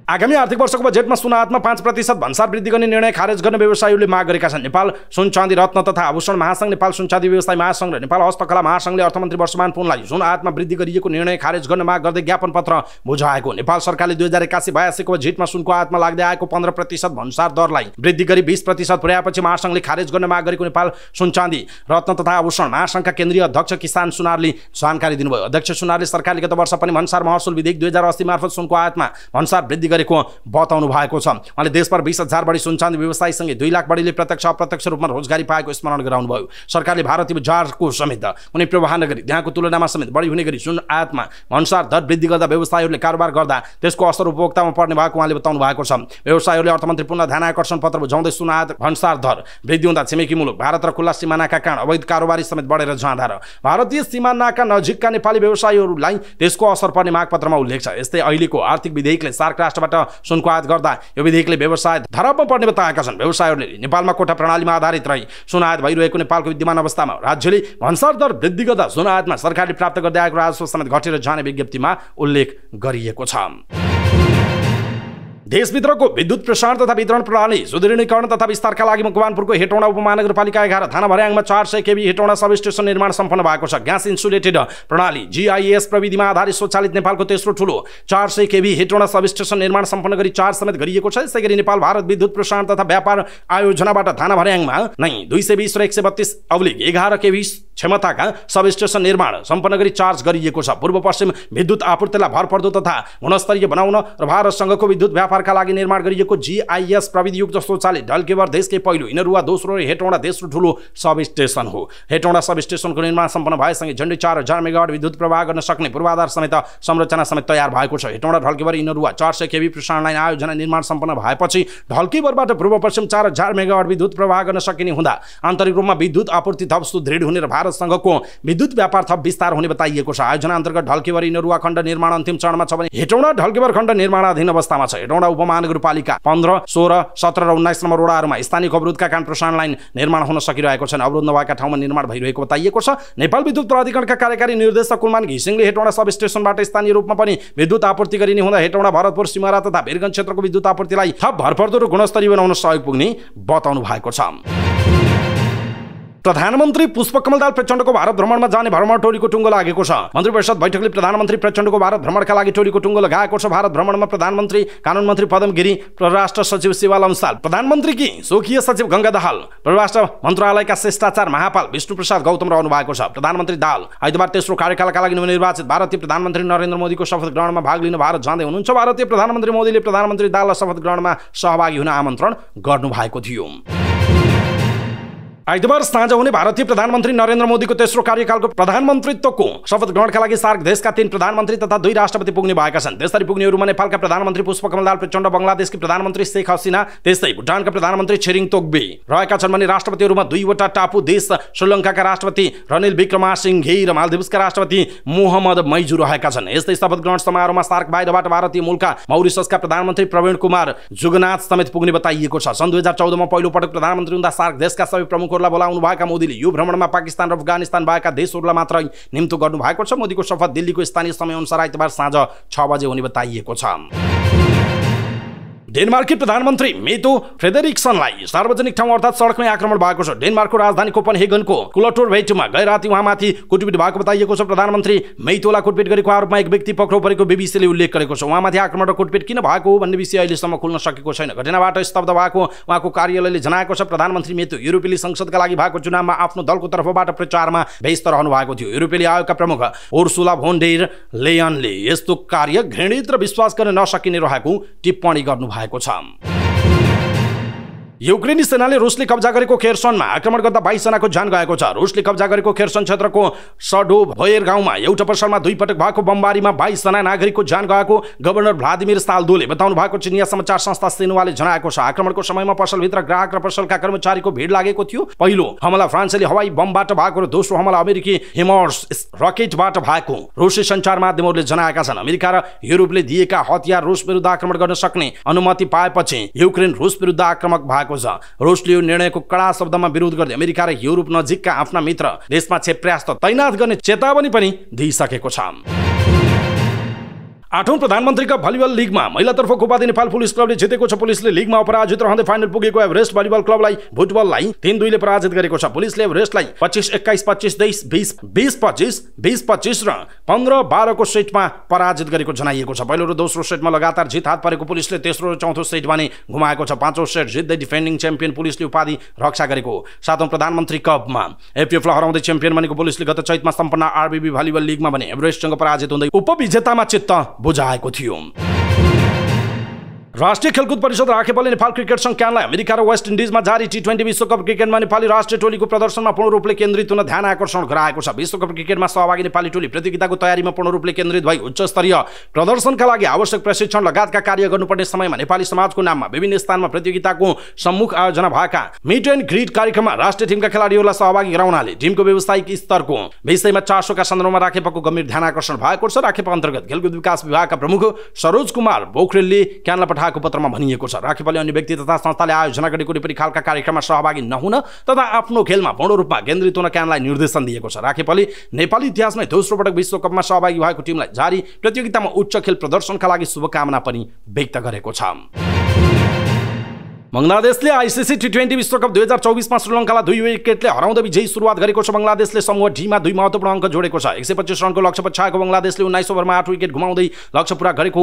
आगामी आर्थिक वर्षको बजेटमा सुनातमा पाँच प्रतिशत भन्सार वृद्धि गर्ने निर्णय खारेज गर्ने व्यवसायीहरूले माग गरेका छन्। नेपाल सुन चाँदी रत्न तथा आभूषण महासङ्घ नेपाल सुन चाँदी व्यवसाय महासङ्घ र नेपाल हस्तकला महासङ्घले अर्थमन्त्री वर्षमान पुनलाई सुन आयातमा वृद्धि गरिएको निर्णय खारेज गर्ने माग गर्दै ज्ञापन पत्र बुझाएको। नेपाल सरकारले दुई हजार एकासी बयासीको बजेटमा सुनको आयातमा लाग्दै आएको पन्ध्र प्रतिशत भन्सार दरलाई वृद्धि गरी बिस प्रतिशत पुर्याएपछि महासङ्घले खारेज गर्ने माग गरेको नेपाल सुन चाँदी रत्न तथा आभूषण महासङ्घका केन्द्रीय अध्यक्ष किसान सुनारले जानकारी दिनुभयो। अध्यक्ष सुनारले सरकारले गत वर्ष पनि भन्सार महसुल विधेयक दुई हजार अस्सी मार्फत सुनको आयातमा भन्सार वृद्धि गरेको बताउनु भएको छ। उहाँले देशभर बिस हजार बढी सुनचाँदी व्यवसायीसँगै दुई लाख बढीले प्रत्यक्ष अप्रत्यक्ष रूपमा रोजगारी पाएको स्मरण गराउनु भयो। सरकारले भारतीय बजारको समेत कुनै प्रवाह नगरी त्यहाँको तुलनामा समेत बढी हुने गरी सुन आयातमा भन्सार दर वृद्धि गर्दा व्यवसायीहरूले कारोबार गर्दा त्यसको असर उपभोक्तामा पर्ने भएको उहाँले बताउनु भएको छ। व्यवसायीहरूले अर्थमन्त्री पुनः ध्यान आकर्षण पत्र बुझाउँदै सुन आयात भन्सार दर वृद्धि हुँदा छिमेकी मुलुक भारत र खुल्ला सिमानाका कारण अवैध कारोबारी समेत बढेर जाँदा र भारतीय सिमानाका नजिकका नेपाली व्यवसायीहरूलाई त्यसको असर पर्ने मागपत्रमा उल्लेख छ। यस्तै अहिलेको आर्थिक विधेयकले सार्क राष्ट्रबाट सुनको गर्दा यो विधेयकले व्यवसाय धरापमा पर्ने बताएका छन्। व्यवसायहरूले नेपालमा कोठा प्रणालीमा आधारित रही सुन भइरहेको नेपालको विद्यमान अवस्थामा राज्यले भन्सार दर वृद्धि गर्दा सुन सरकारले प्राप्त गर्दै आएको राजस्व समेत घटेर जाने विज्ञप्तिमा उल्लेख गरिएको छ। देशभित्रको विद्युत प्रसारण तथा वितरण प्रणाली सुदृढीकरण तथा विस्तारका लागि मकवानपुरको हेटौँडा उपमहानगरपालिका एघार थाना भर्याङमा चार सय केबी हेटौँडा सब स्टेसन निर्माण सम्पन्न भएको छ। ग्यास इन्सुलेटेड प्रणाली जिआइएस प्रविधिमा आधारित स्वचालित नेपालको तेस्रो ठुलो चार सय केबी हेटौँडा सब स्टेसन निर्माण सम्पन्न गरी चार समेत गरिएको छ। यसै गरी नेपाल भारत विद्युत प्रसारण तथा व्यापार आयोजनाबाट थाना भर्याङमा नै दुई सय बिस र एक सय बत्तिस अब्लिक एघार केबी क्षमताका सब स्टेसन निर्माण सम्पन्न गरी चार्ज गरिएको छ। पूर्व पश्चिम विद्युत आपूर्तिलाई भरपर्दो तथा गुणस्तरीय बनाउन र भारतसँगको विद्युत व्यापारका लागि निर्माण गरिएको जिआइएस प्रविधियुक्त शौचालय ढल्केवर देशकै पहिलो इनरुवा दोस्रो र हेटौँडा देशको ठुलो सब स्टेसन हो। हेटौँडा सब स्टेसनको निर्माण सम्पन्न भएसँगै झन्डै चार हजार मेगावाट विद्युत प्रवाह गर्न सक्ने पूर्वाधार समेत संरचना समेत तयार भएको छ। हेटौँडा ढल्केवर इनरुवा चार सय केबी प्रसारण लाइन आयोजना निर्माण सम्पन्न भएपछि ढल्केवरबाट पूर्व पश्चिम चार हजार मेगावाट विद्युत प्रवाह गर्न सकिने हुँदा आन्तरिक रूपमा विद्युत आपूर्ति थप सुदृढ हुने र भारत भारतसँगको विद्युत व्यापार थप विस्तार हुने बताइएको छ। आयोजना अन्तर्गत ढल्केवर इनरुवा खण्ड निर्माण अन्तिम चरणमा छ भने हेटौँडा ढल्केवर खण्ड निर्माणाधीन अवस्थामा छ। हेटौँडा उपमहानगरपालिका पन्ध्र सोह्र सत्र र उन्नाइस नम्बर वडाहरूमा स्थानीय अवरोधका कारण प्रसारण लाइन निर्माण हुन सकिरहेको छैन अवरोध नभएका ठाउँमा निर्माण भइरहेको बताइएको छ। नेपाल विद्युत प्राधिकरणका कार्यकारी निर्देशक कुलमान घिसिङले हेटौँडा सब स्टेसनबाट स्थानीय रूपमा पनि विद्युत आपूर्ति गरिने हुँदा हेटौँडा भरतपुर सिमारा तथा वीरगञ्ज क्षेत्रको विद्युत आपूर्तिलाई थप भरपर्दो र गुणस्तरीय बनाउन सहयोग पुग्ने बताउनु भएको छ। प्रधानमन्त्री पुष्पकमल दाल प्रचण्डको भारत भ्रमणमा जाने भ्रमण टोलीको टुङ्गो लागेको छ। मन्त्री परिषद बैठकले प्रधानमन्त्री प्रचण्डको भारत भ्रमणका लागि टोलीको टुङ्गो लगाएको छ। भारत भ्रमणमा प्रधानमन्त्री कानुन मन्त्री पदम गिरी परराष्ट्र सचिव शिवाल अंसाल प्रधानमन्त्रीकी स्वकीय सचिव गङ्गा दाहाल परराष्ट्र मन्त्रालयका शिष्टाचार महापाल विष्णु प्रसाद गौतम रहनु भएको छ। प्रधानमन्त्री दाल आइतबार तेस्रो कार्यकालका लागि निर्वाचित भारतीय प्रधानमन्त्री नरेन्द्र मोदीको शपथ ग्रहणमा भाग लिन भारत जाँदै हुनुहुन्छ। भारतीय प्रधानमन्त्री मोदीले प्रधानमन्त्री दाललाई शपथ ग्रहणमा सहभागी हुन आमन्त्रण गर्नुभएको थियो। आइतबार साँझ हुने भारतीय प्रधानमन्त्री नरेन्द्र मोदीको तेस्रो कार्यकालको प्रधानमन्त्रीत्वको शपथ ग्रहणका लागि सार्क देशका तीन प्रधानमन्त्री तथा दुई राष्ट्रपति पुग्ने भएका छन्। त्यसरी पुग्नेहरूमा नेपालका प्रधानमन्त्री पुष्पकमल दाल प्रचण्ड बङ्गलादेशकी प्रधानमन्त्री शेख हसिना त्यस्तै भुटानका प्रधानमन्त्री छिरिङ तोक्बे रहेका छन् भने राष्ट्रपतिहरूमा दुईवटा टापु देश श्रीलङ्काका राष्ट्रपति रनिल विक्रमा सिंघे र मालदिप्सका राष्ट्रपति मोहम्मद मैजु रहेका छन्। यस्तै शपथ ग्रहण समारोहमा सार्क बाहिरबाट भारतीय मूलका मौरिससका प्रधानमन्त्री प्रवीण कुमार जुगनाथ समेत पुग्ने बताइएको छ। सन् दुई हजार चौधमा पहिलो पटक प्रधानमन्त्री हुँदा सार्क देशका सबै प्रमुख प्रमुखहरूलाई बोलाउनु भएका मोदीले यो भ्रमणमा पाकिस्तान र अफगानिस्तान भएका देशहरूलाई मात्र निम्तो गर्नुभएको छ। मोदीको शपथ दिल्लीको स्थानीय समयअनुसार आइतबार साँझ छ बजे हुने बताइएको छ। डेनमार्की प्रधानमन्त्री मेतो फ्रेडरिक्सनलाई सार्वजनिक ठाउँ अर्थात् सडकमै आक्रमण भएको छ। डेनमार्कको राजधानी कोपनहेगनको कुलटोर भेटमा गए राति उहाँमाथि कुटपिट भएको बताइएको छ। प्रधानमन्त्री मेतोलाई कुटपिट गरेको आरोपमा एक व्यक्ति पक्राउ परेको बिबिसीले उल्लेख गरेको छ। उहाँमाथि आक्रमण र कुटपिट किन भएको हो भन्ने विषय अहिलेसम्म खुल्न सकेको छैन। घटनाबाट स्तब्ध भएको उहाँको कार्यालयले जनाएको छ प्रधानमन्त्री मेतो युरोपेली संसदका लागि भएको चुनावमा आफ्नो दलको तर्फबाट प्रचारमा व्यस्त रहनु भएको थियो। युरोपेली आयोगका प्रमुख ओर्सुला भोन्डेर लेयनले यस्तो कार्य घृणित र विश्वास गर्न नसकिने रहेको टिप्पणी गर्नुभयो। भएको छ युक्रेनी सेनाले रुसले कब्जा गरेको खेर्सनमा आक्रमण गर्दा बाइसजनाको ज्यान गएको छ। रुसले कब्जा गरेको खेर्सन क्षेत्रको सडो भोयर गाउँमा एउटा पसलमा दुई पटक भएको बमबारीमा बाइसजना नागरिकको ज्यान गएको गभर्नर भ्लादिमिर सालदोले बताउनु भएको चिनिया समाचार संस्था सिनुवाले जनाएको छ। आक्रमणको समयमा पसलभित्र ग्राहक र पसलका कर्मचारीको भिड लागेको थियो। पहिलो हमला फ्रान्सले हवाई बमबाट भएको र दोस्रो हमला अमेरिकी हिमर्स रकेटबाट भएको। रुसी सञ्चार माध्यमहरूले जनाएका छन्। अमेरिका र युरोपले दिएका हतियार रुस विरुद्ध आक्रमण गर्न सक्ने अनुमति पाएपछि युक्रेन रुस विरुद्ध आक्रमक भएको भएको छ। रुसले यो निर्णयको कडा शब्दमा विरोध गर्दै अमेरिका र युरोप नजिकका आफ्ना मित्र देशमा क्षेप्र्यास्त तैनात गर्ने चेतावनी पनि दिइसकेको छ। आठौँ प्रधानमन्त्रीका भलिबल लिगमा महिलातर्फ खोपादी नेपाल पुलिस क्लबले जितेको छ पुलिसले लिगमा अपराजित रहँदै फाइनल पुगेको एभरेस्ट भलिबल क्लबलाई फुटबललाई तिन दुईले पराजित गरेको छ। पुलिसले एभरेस्टलाई पच्चिस एक्काइस पच्चिस तेइस बिस बिस पच्चिस बिस पच्चिस र पन्ध्र बाह्रको सेटमा पराजित गरेको जनाइएको छ। पहिलो र दोस्रो सेटमा लगातार जित हात परेको पुलिसले तेस्रो र चौथो सेट भने घुमाएको छ। पाँचौँ सेट जित्दै डिफेन्डिङ च्याम्पियन पुलिसले उपाधि रक्षा गरेको। सातौँ प्रधानमन्त्री कपमा एपिएफलाई हराउँदै च्याम्पियन बनेको पुलिसले गत चैतमा सम्पन्न आरबिबी भलिबल लिगमा भने एभरेस्टसँग पराजित हुँदै उपविजेतामा चित्त बुझाएको थियो। राष्ट्रिय खेलकुद परिषद राखेपले नेपाल क्रिकेट सङ्घ क्यानलाई अमेरिका र वेस्ट इन्डिजमा जारी टी ट्वेन्टी विश्वकप क्रिकेटमा नेपाली राष्ट्रिय टोलीको प्रदर्शनमा पूर्ण रूपले केन्द्रित हुन ध्यान आकर्षण गराएको छ। विश्वकप क्रिकेटमा सहभागी नेपाली टोली प्रतियोगिताको तयारीमा पूर्ण रूपले केन्द्रित भई उच्च स्तरीय प्रदर्शनका लागि आवश्यक प्रशिक्षण लगायतका कार्य गर्नुपर्ने समयमा नेपाली समाजको नाममा विभिन्न स्थानमा प्रतियोगिताको सम्मुख आयोजना भएका मिट एन्ड ग्रिड कार्यक्रममा राष्ट्रिय टिमका खेलाडीहरूलाई सहभागी गराउनाले टिमको व्यावसायिक स्तरको विषयमा चासोका सन्दर्भमा राखेपको गम्भीर ध्यान आकर्षण भएको छ। राखेप अन्तर्गत खेलकुद विकास विभागका प्रमुख सरोज कुमार पोखरेलले क्यानलाई पठाएको पत्रमा भनिएको छ। राखेपले अन्य व्यक्ति तथा संस्थाले आयोजना गरेको पनि खालका कार्यक्रममा सहभागी नहुन तथा आफ्नो खेलमा पूर्ण रूपमा केन्द्रित हुन क्यानलाई निर्देशन दिएको छ। राखेपले नेपाली इतिहासमै दोस्रो पटक विश्वकपमा सहभागी भएको टिमलाई जारी प्रतियोगितामा उच्च खेल प्रदर्शनका लागि शुभकामना पनि व्यक्त गरेको छ। बङ्गलादेशले आइसिसी टी ट्वेन्टी विश्वकप दुई हजार चौबिसमा श्रीलङ्कालाई दुई विकेटले हराउँदै विजयी सुरुवात गरेको छ बङ्गलादेशले समूह डीमा दुई महत्त्वपूर्ण अङ्क जोडेको छ। एक सय पच्चिस रनको लक्ष्य पछ्याएको बङ्गलादेशले उन्नाइस ओभरमा आठ विकेट घुमाउँदै लक्ष्य पुरा गरेको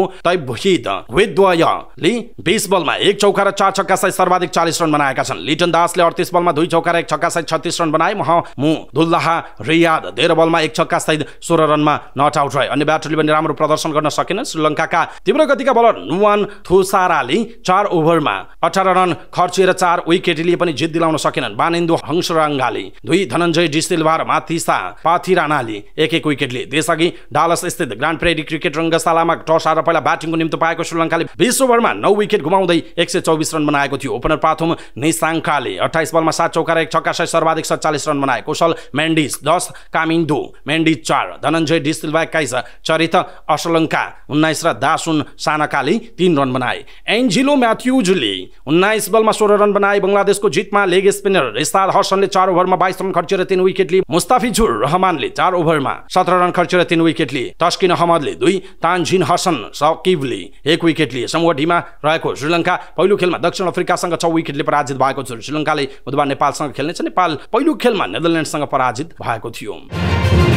बिस बलमा एक चौका र चार छक्का सहित सर्वाधिक चालिस रन बनाएका छन्। लिटन दासले अडतिस बलमा दुई चौका र एक छक्का सहित छत्तिस रन बनाए। मु दुल्लाह रियाद तेह्र बलमा एक छक्का सहित सोह्र रनमा नट आउट रहे। अन्य ब्याटरले पनि राम्रो प्रदर्शन गर्न सकेन श्रीलङ्काका तीव्र गतिका बलर नुवान थुसाराले चार ओभरमा अठार रन खर्चिएर चार विकेट लिए पनि जित दिलाउन सकेनन्। बानेन्दु हंसरङ्गाले दुई धनञ्जय डिसिल्भा र माथिसा पाथी राणाले एक एक विकेट लिए त्यसअघि डालस स्थित ग्रान्ड प्रेरी क्रिकेट रङ्गशालामा टस हारेर पहिला ब्याटिङको निम्ति पाएको श्रीलङ्काले बिस ओभरमा नौ विकेट गुमाउँदै एक सय चौबिस रन बनाएको थियो। ओपनर पाथुम निसाङ्काले अठाइस बलमा सात चौका र एक छक्का सय सर्वाधिक सत्तालिस रन बनाए। कुशल मेन्डिस दस कामिन्दु मेन्डिस चार धनञ्जय डिसिल्भा एक्काइस चरित अशलङ्का उन्नाइस र दासुन सानाकाले तिन रन बनाए। एन्जिलो म्याथ्युजले उन्नाइस बलमा सोह्र रन बनाए बङ्गलादेशको जितमा लेग स्पिनर रिस्ताद हसनले चार ओभरमा बाइस रन खर्चेर तिन विकेट लिए मुस्ताफिजुर रहमानले चार ओभरमा सत्र रन खर्चेर तिन विकेट लिए तस्किन अहमदले दुई तानझिन हसन सकिबले एक विकेट लिए समूह ढीमा रहेको श्रीलङ्का पहिलो खेलमा दक्षिण अफ्रिकासँग छ विकेटले पराजित भएको छ। श्रीलङ्काले बुधबार नेपालसँग खेल्नेछ। नेपाल पहिलो खेलमा नेदरल्यान्डसँग पराजित भएको थियो।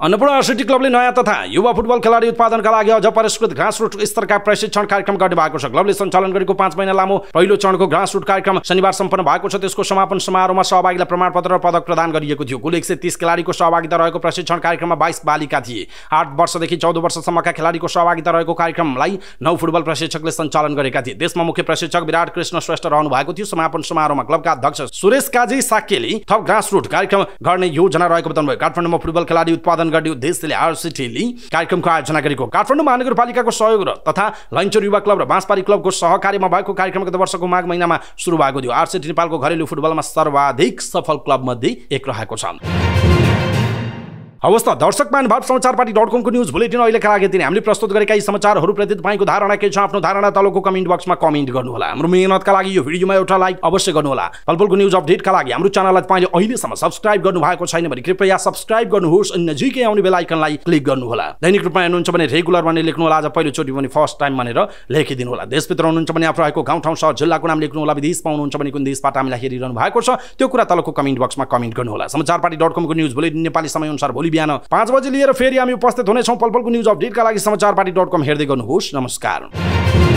अन्नपूर्ण सिटी क्लबले नयाँ तथा युवा फुटबल खेलाडी उत्पादनका लागि अझ परिष्कृत घाँसरुट स्तरका प्रशिक्षण कार्यक्रम गर्ने भएको छ। क्लबले सञ्चालन गरेको पाँच महिना लामो पहिलो चरणको घाँसरुट कार्यक्रम शनिबार सम्पन्न भएको छ। त्यसको समापन समारोहमा सहभागीलाई प्रमाणपत्र र पदक प्रदान गरिएको थियो। कुल एक सय तिस खेलाडीको सहभागिता रहेको प्रशिक्षण कार्यक्रममा बाइस बालिका थिए। आठ वर्षदेखि चौध वर्षसम्मका खेलाडीको सहभागिता रहेको कार्यक्रमलाई नौ फुटबल प्रशिक्षकले सञ्चालन गरेका थिए। देशमा मुख्य प्रशिक्षक विराट कृष्ण श्रेष्ठ रहनु भएको थियो। समापन समारोहमा क्लबका अध्यक्ष सुरेश काजी साकेले थप घाँसरुट कार्यक्रम गर्ने योजना रहेको बताउनुभयो। काठमाडौँमा फुटबल खेलाडी उत्पादन गर्ने उद्देश्यले आरसिटीले कार्यक्रमको आयोजना गरेको काठमाडौँ महानगरपालिकाको सहयोग र तथा लैन्चर युवा क्लब र बाँसपारी क्लबको सहकार्यमा भएको कार्यक्रम गत वर्षको माघ महिनामा सुरु भएको थियो। आरसिटी नेपालको घरेलु फुटबलमा सर्वाधिक सफल क्लब मध्ये एक रहेको छ। अवस्था दर्शक भाव समाचार पार्टी डट कमको न्युज बुलेटिन अहिलेका लागि दिन। हामीले प्रस्तुत गरेका यी समाचारहरूप्रति तपाईँको धारणा के छ आफ्नो धारणा तलको कमेन्ट बक्समा कमेन्ट गर्नुहोला। हाम्रो मेहनतका लागि यो भिडियोमा एउटा लाइक अवश्य गर्नुहोला। फलफुलको न्युज अपडेटका लागि हाम्रो च्यानललाई तपाईँले अहिलेसम्म सब्सक्राइब गर्नु भएको छैन भने कृपया सब्सक्राइब गर्नुहोस् अनि नजिकै आउने बेल आइकनलाई क्लिक गर्नुहोला। दैनिक रूपमा हेर्नुहुन्छ भने रेगुलर भने लेख्नुहोला आज पहिलोचोटि पनि फर्स्ट टाइम भनेर लेखिदिनु होला देशभित्र हुनुहुन्छ भने आफ्नो रहेको गाउँ ठाउँ सहर जिल्लाको नाम लेख्नुहोला विदेश पाउनुहुन्छ भने कुन देशबाट हामीलाई हेरिरहनु भएको छ त्यो कुरा तलको कमेन्ट बक्समा कमेन्ट गर्नुहोला। समाचार पार्टी डट कमको न्युज बुलेटिन नेपाली समयअनुसार भोलि बिहान पाँच बजे लिएर फेरि हामी उपस्थित हुनेछौँ पलपलको न्युज अपडेटका लागि समाचार पार्टी डट कम हेर्दै गर्नुहोस्। नमस्कार।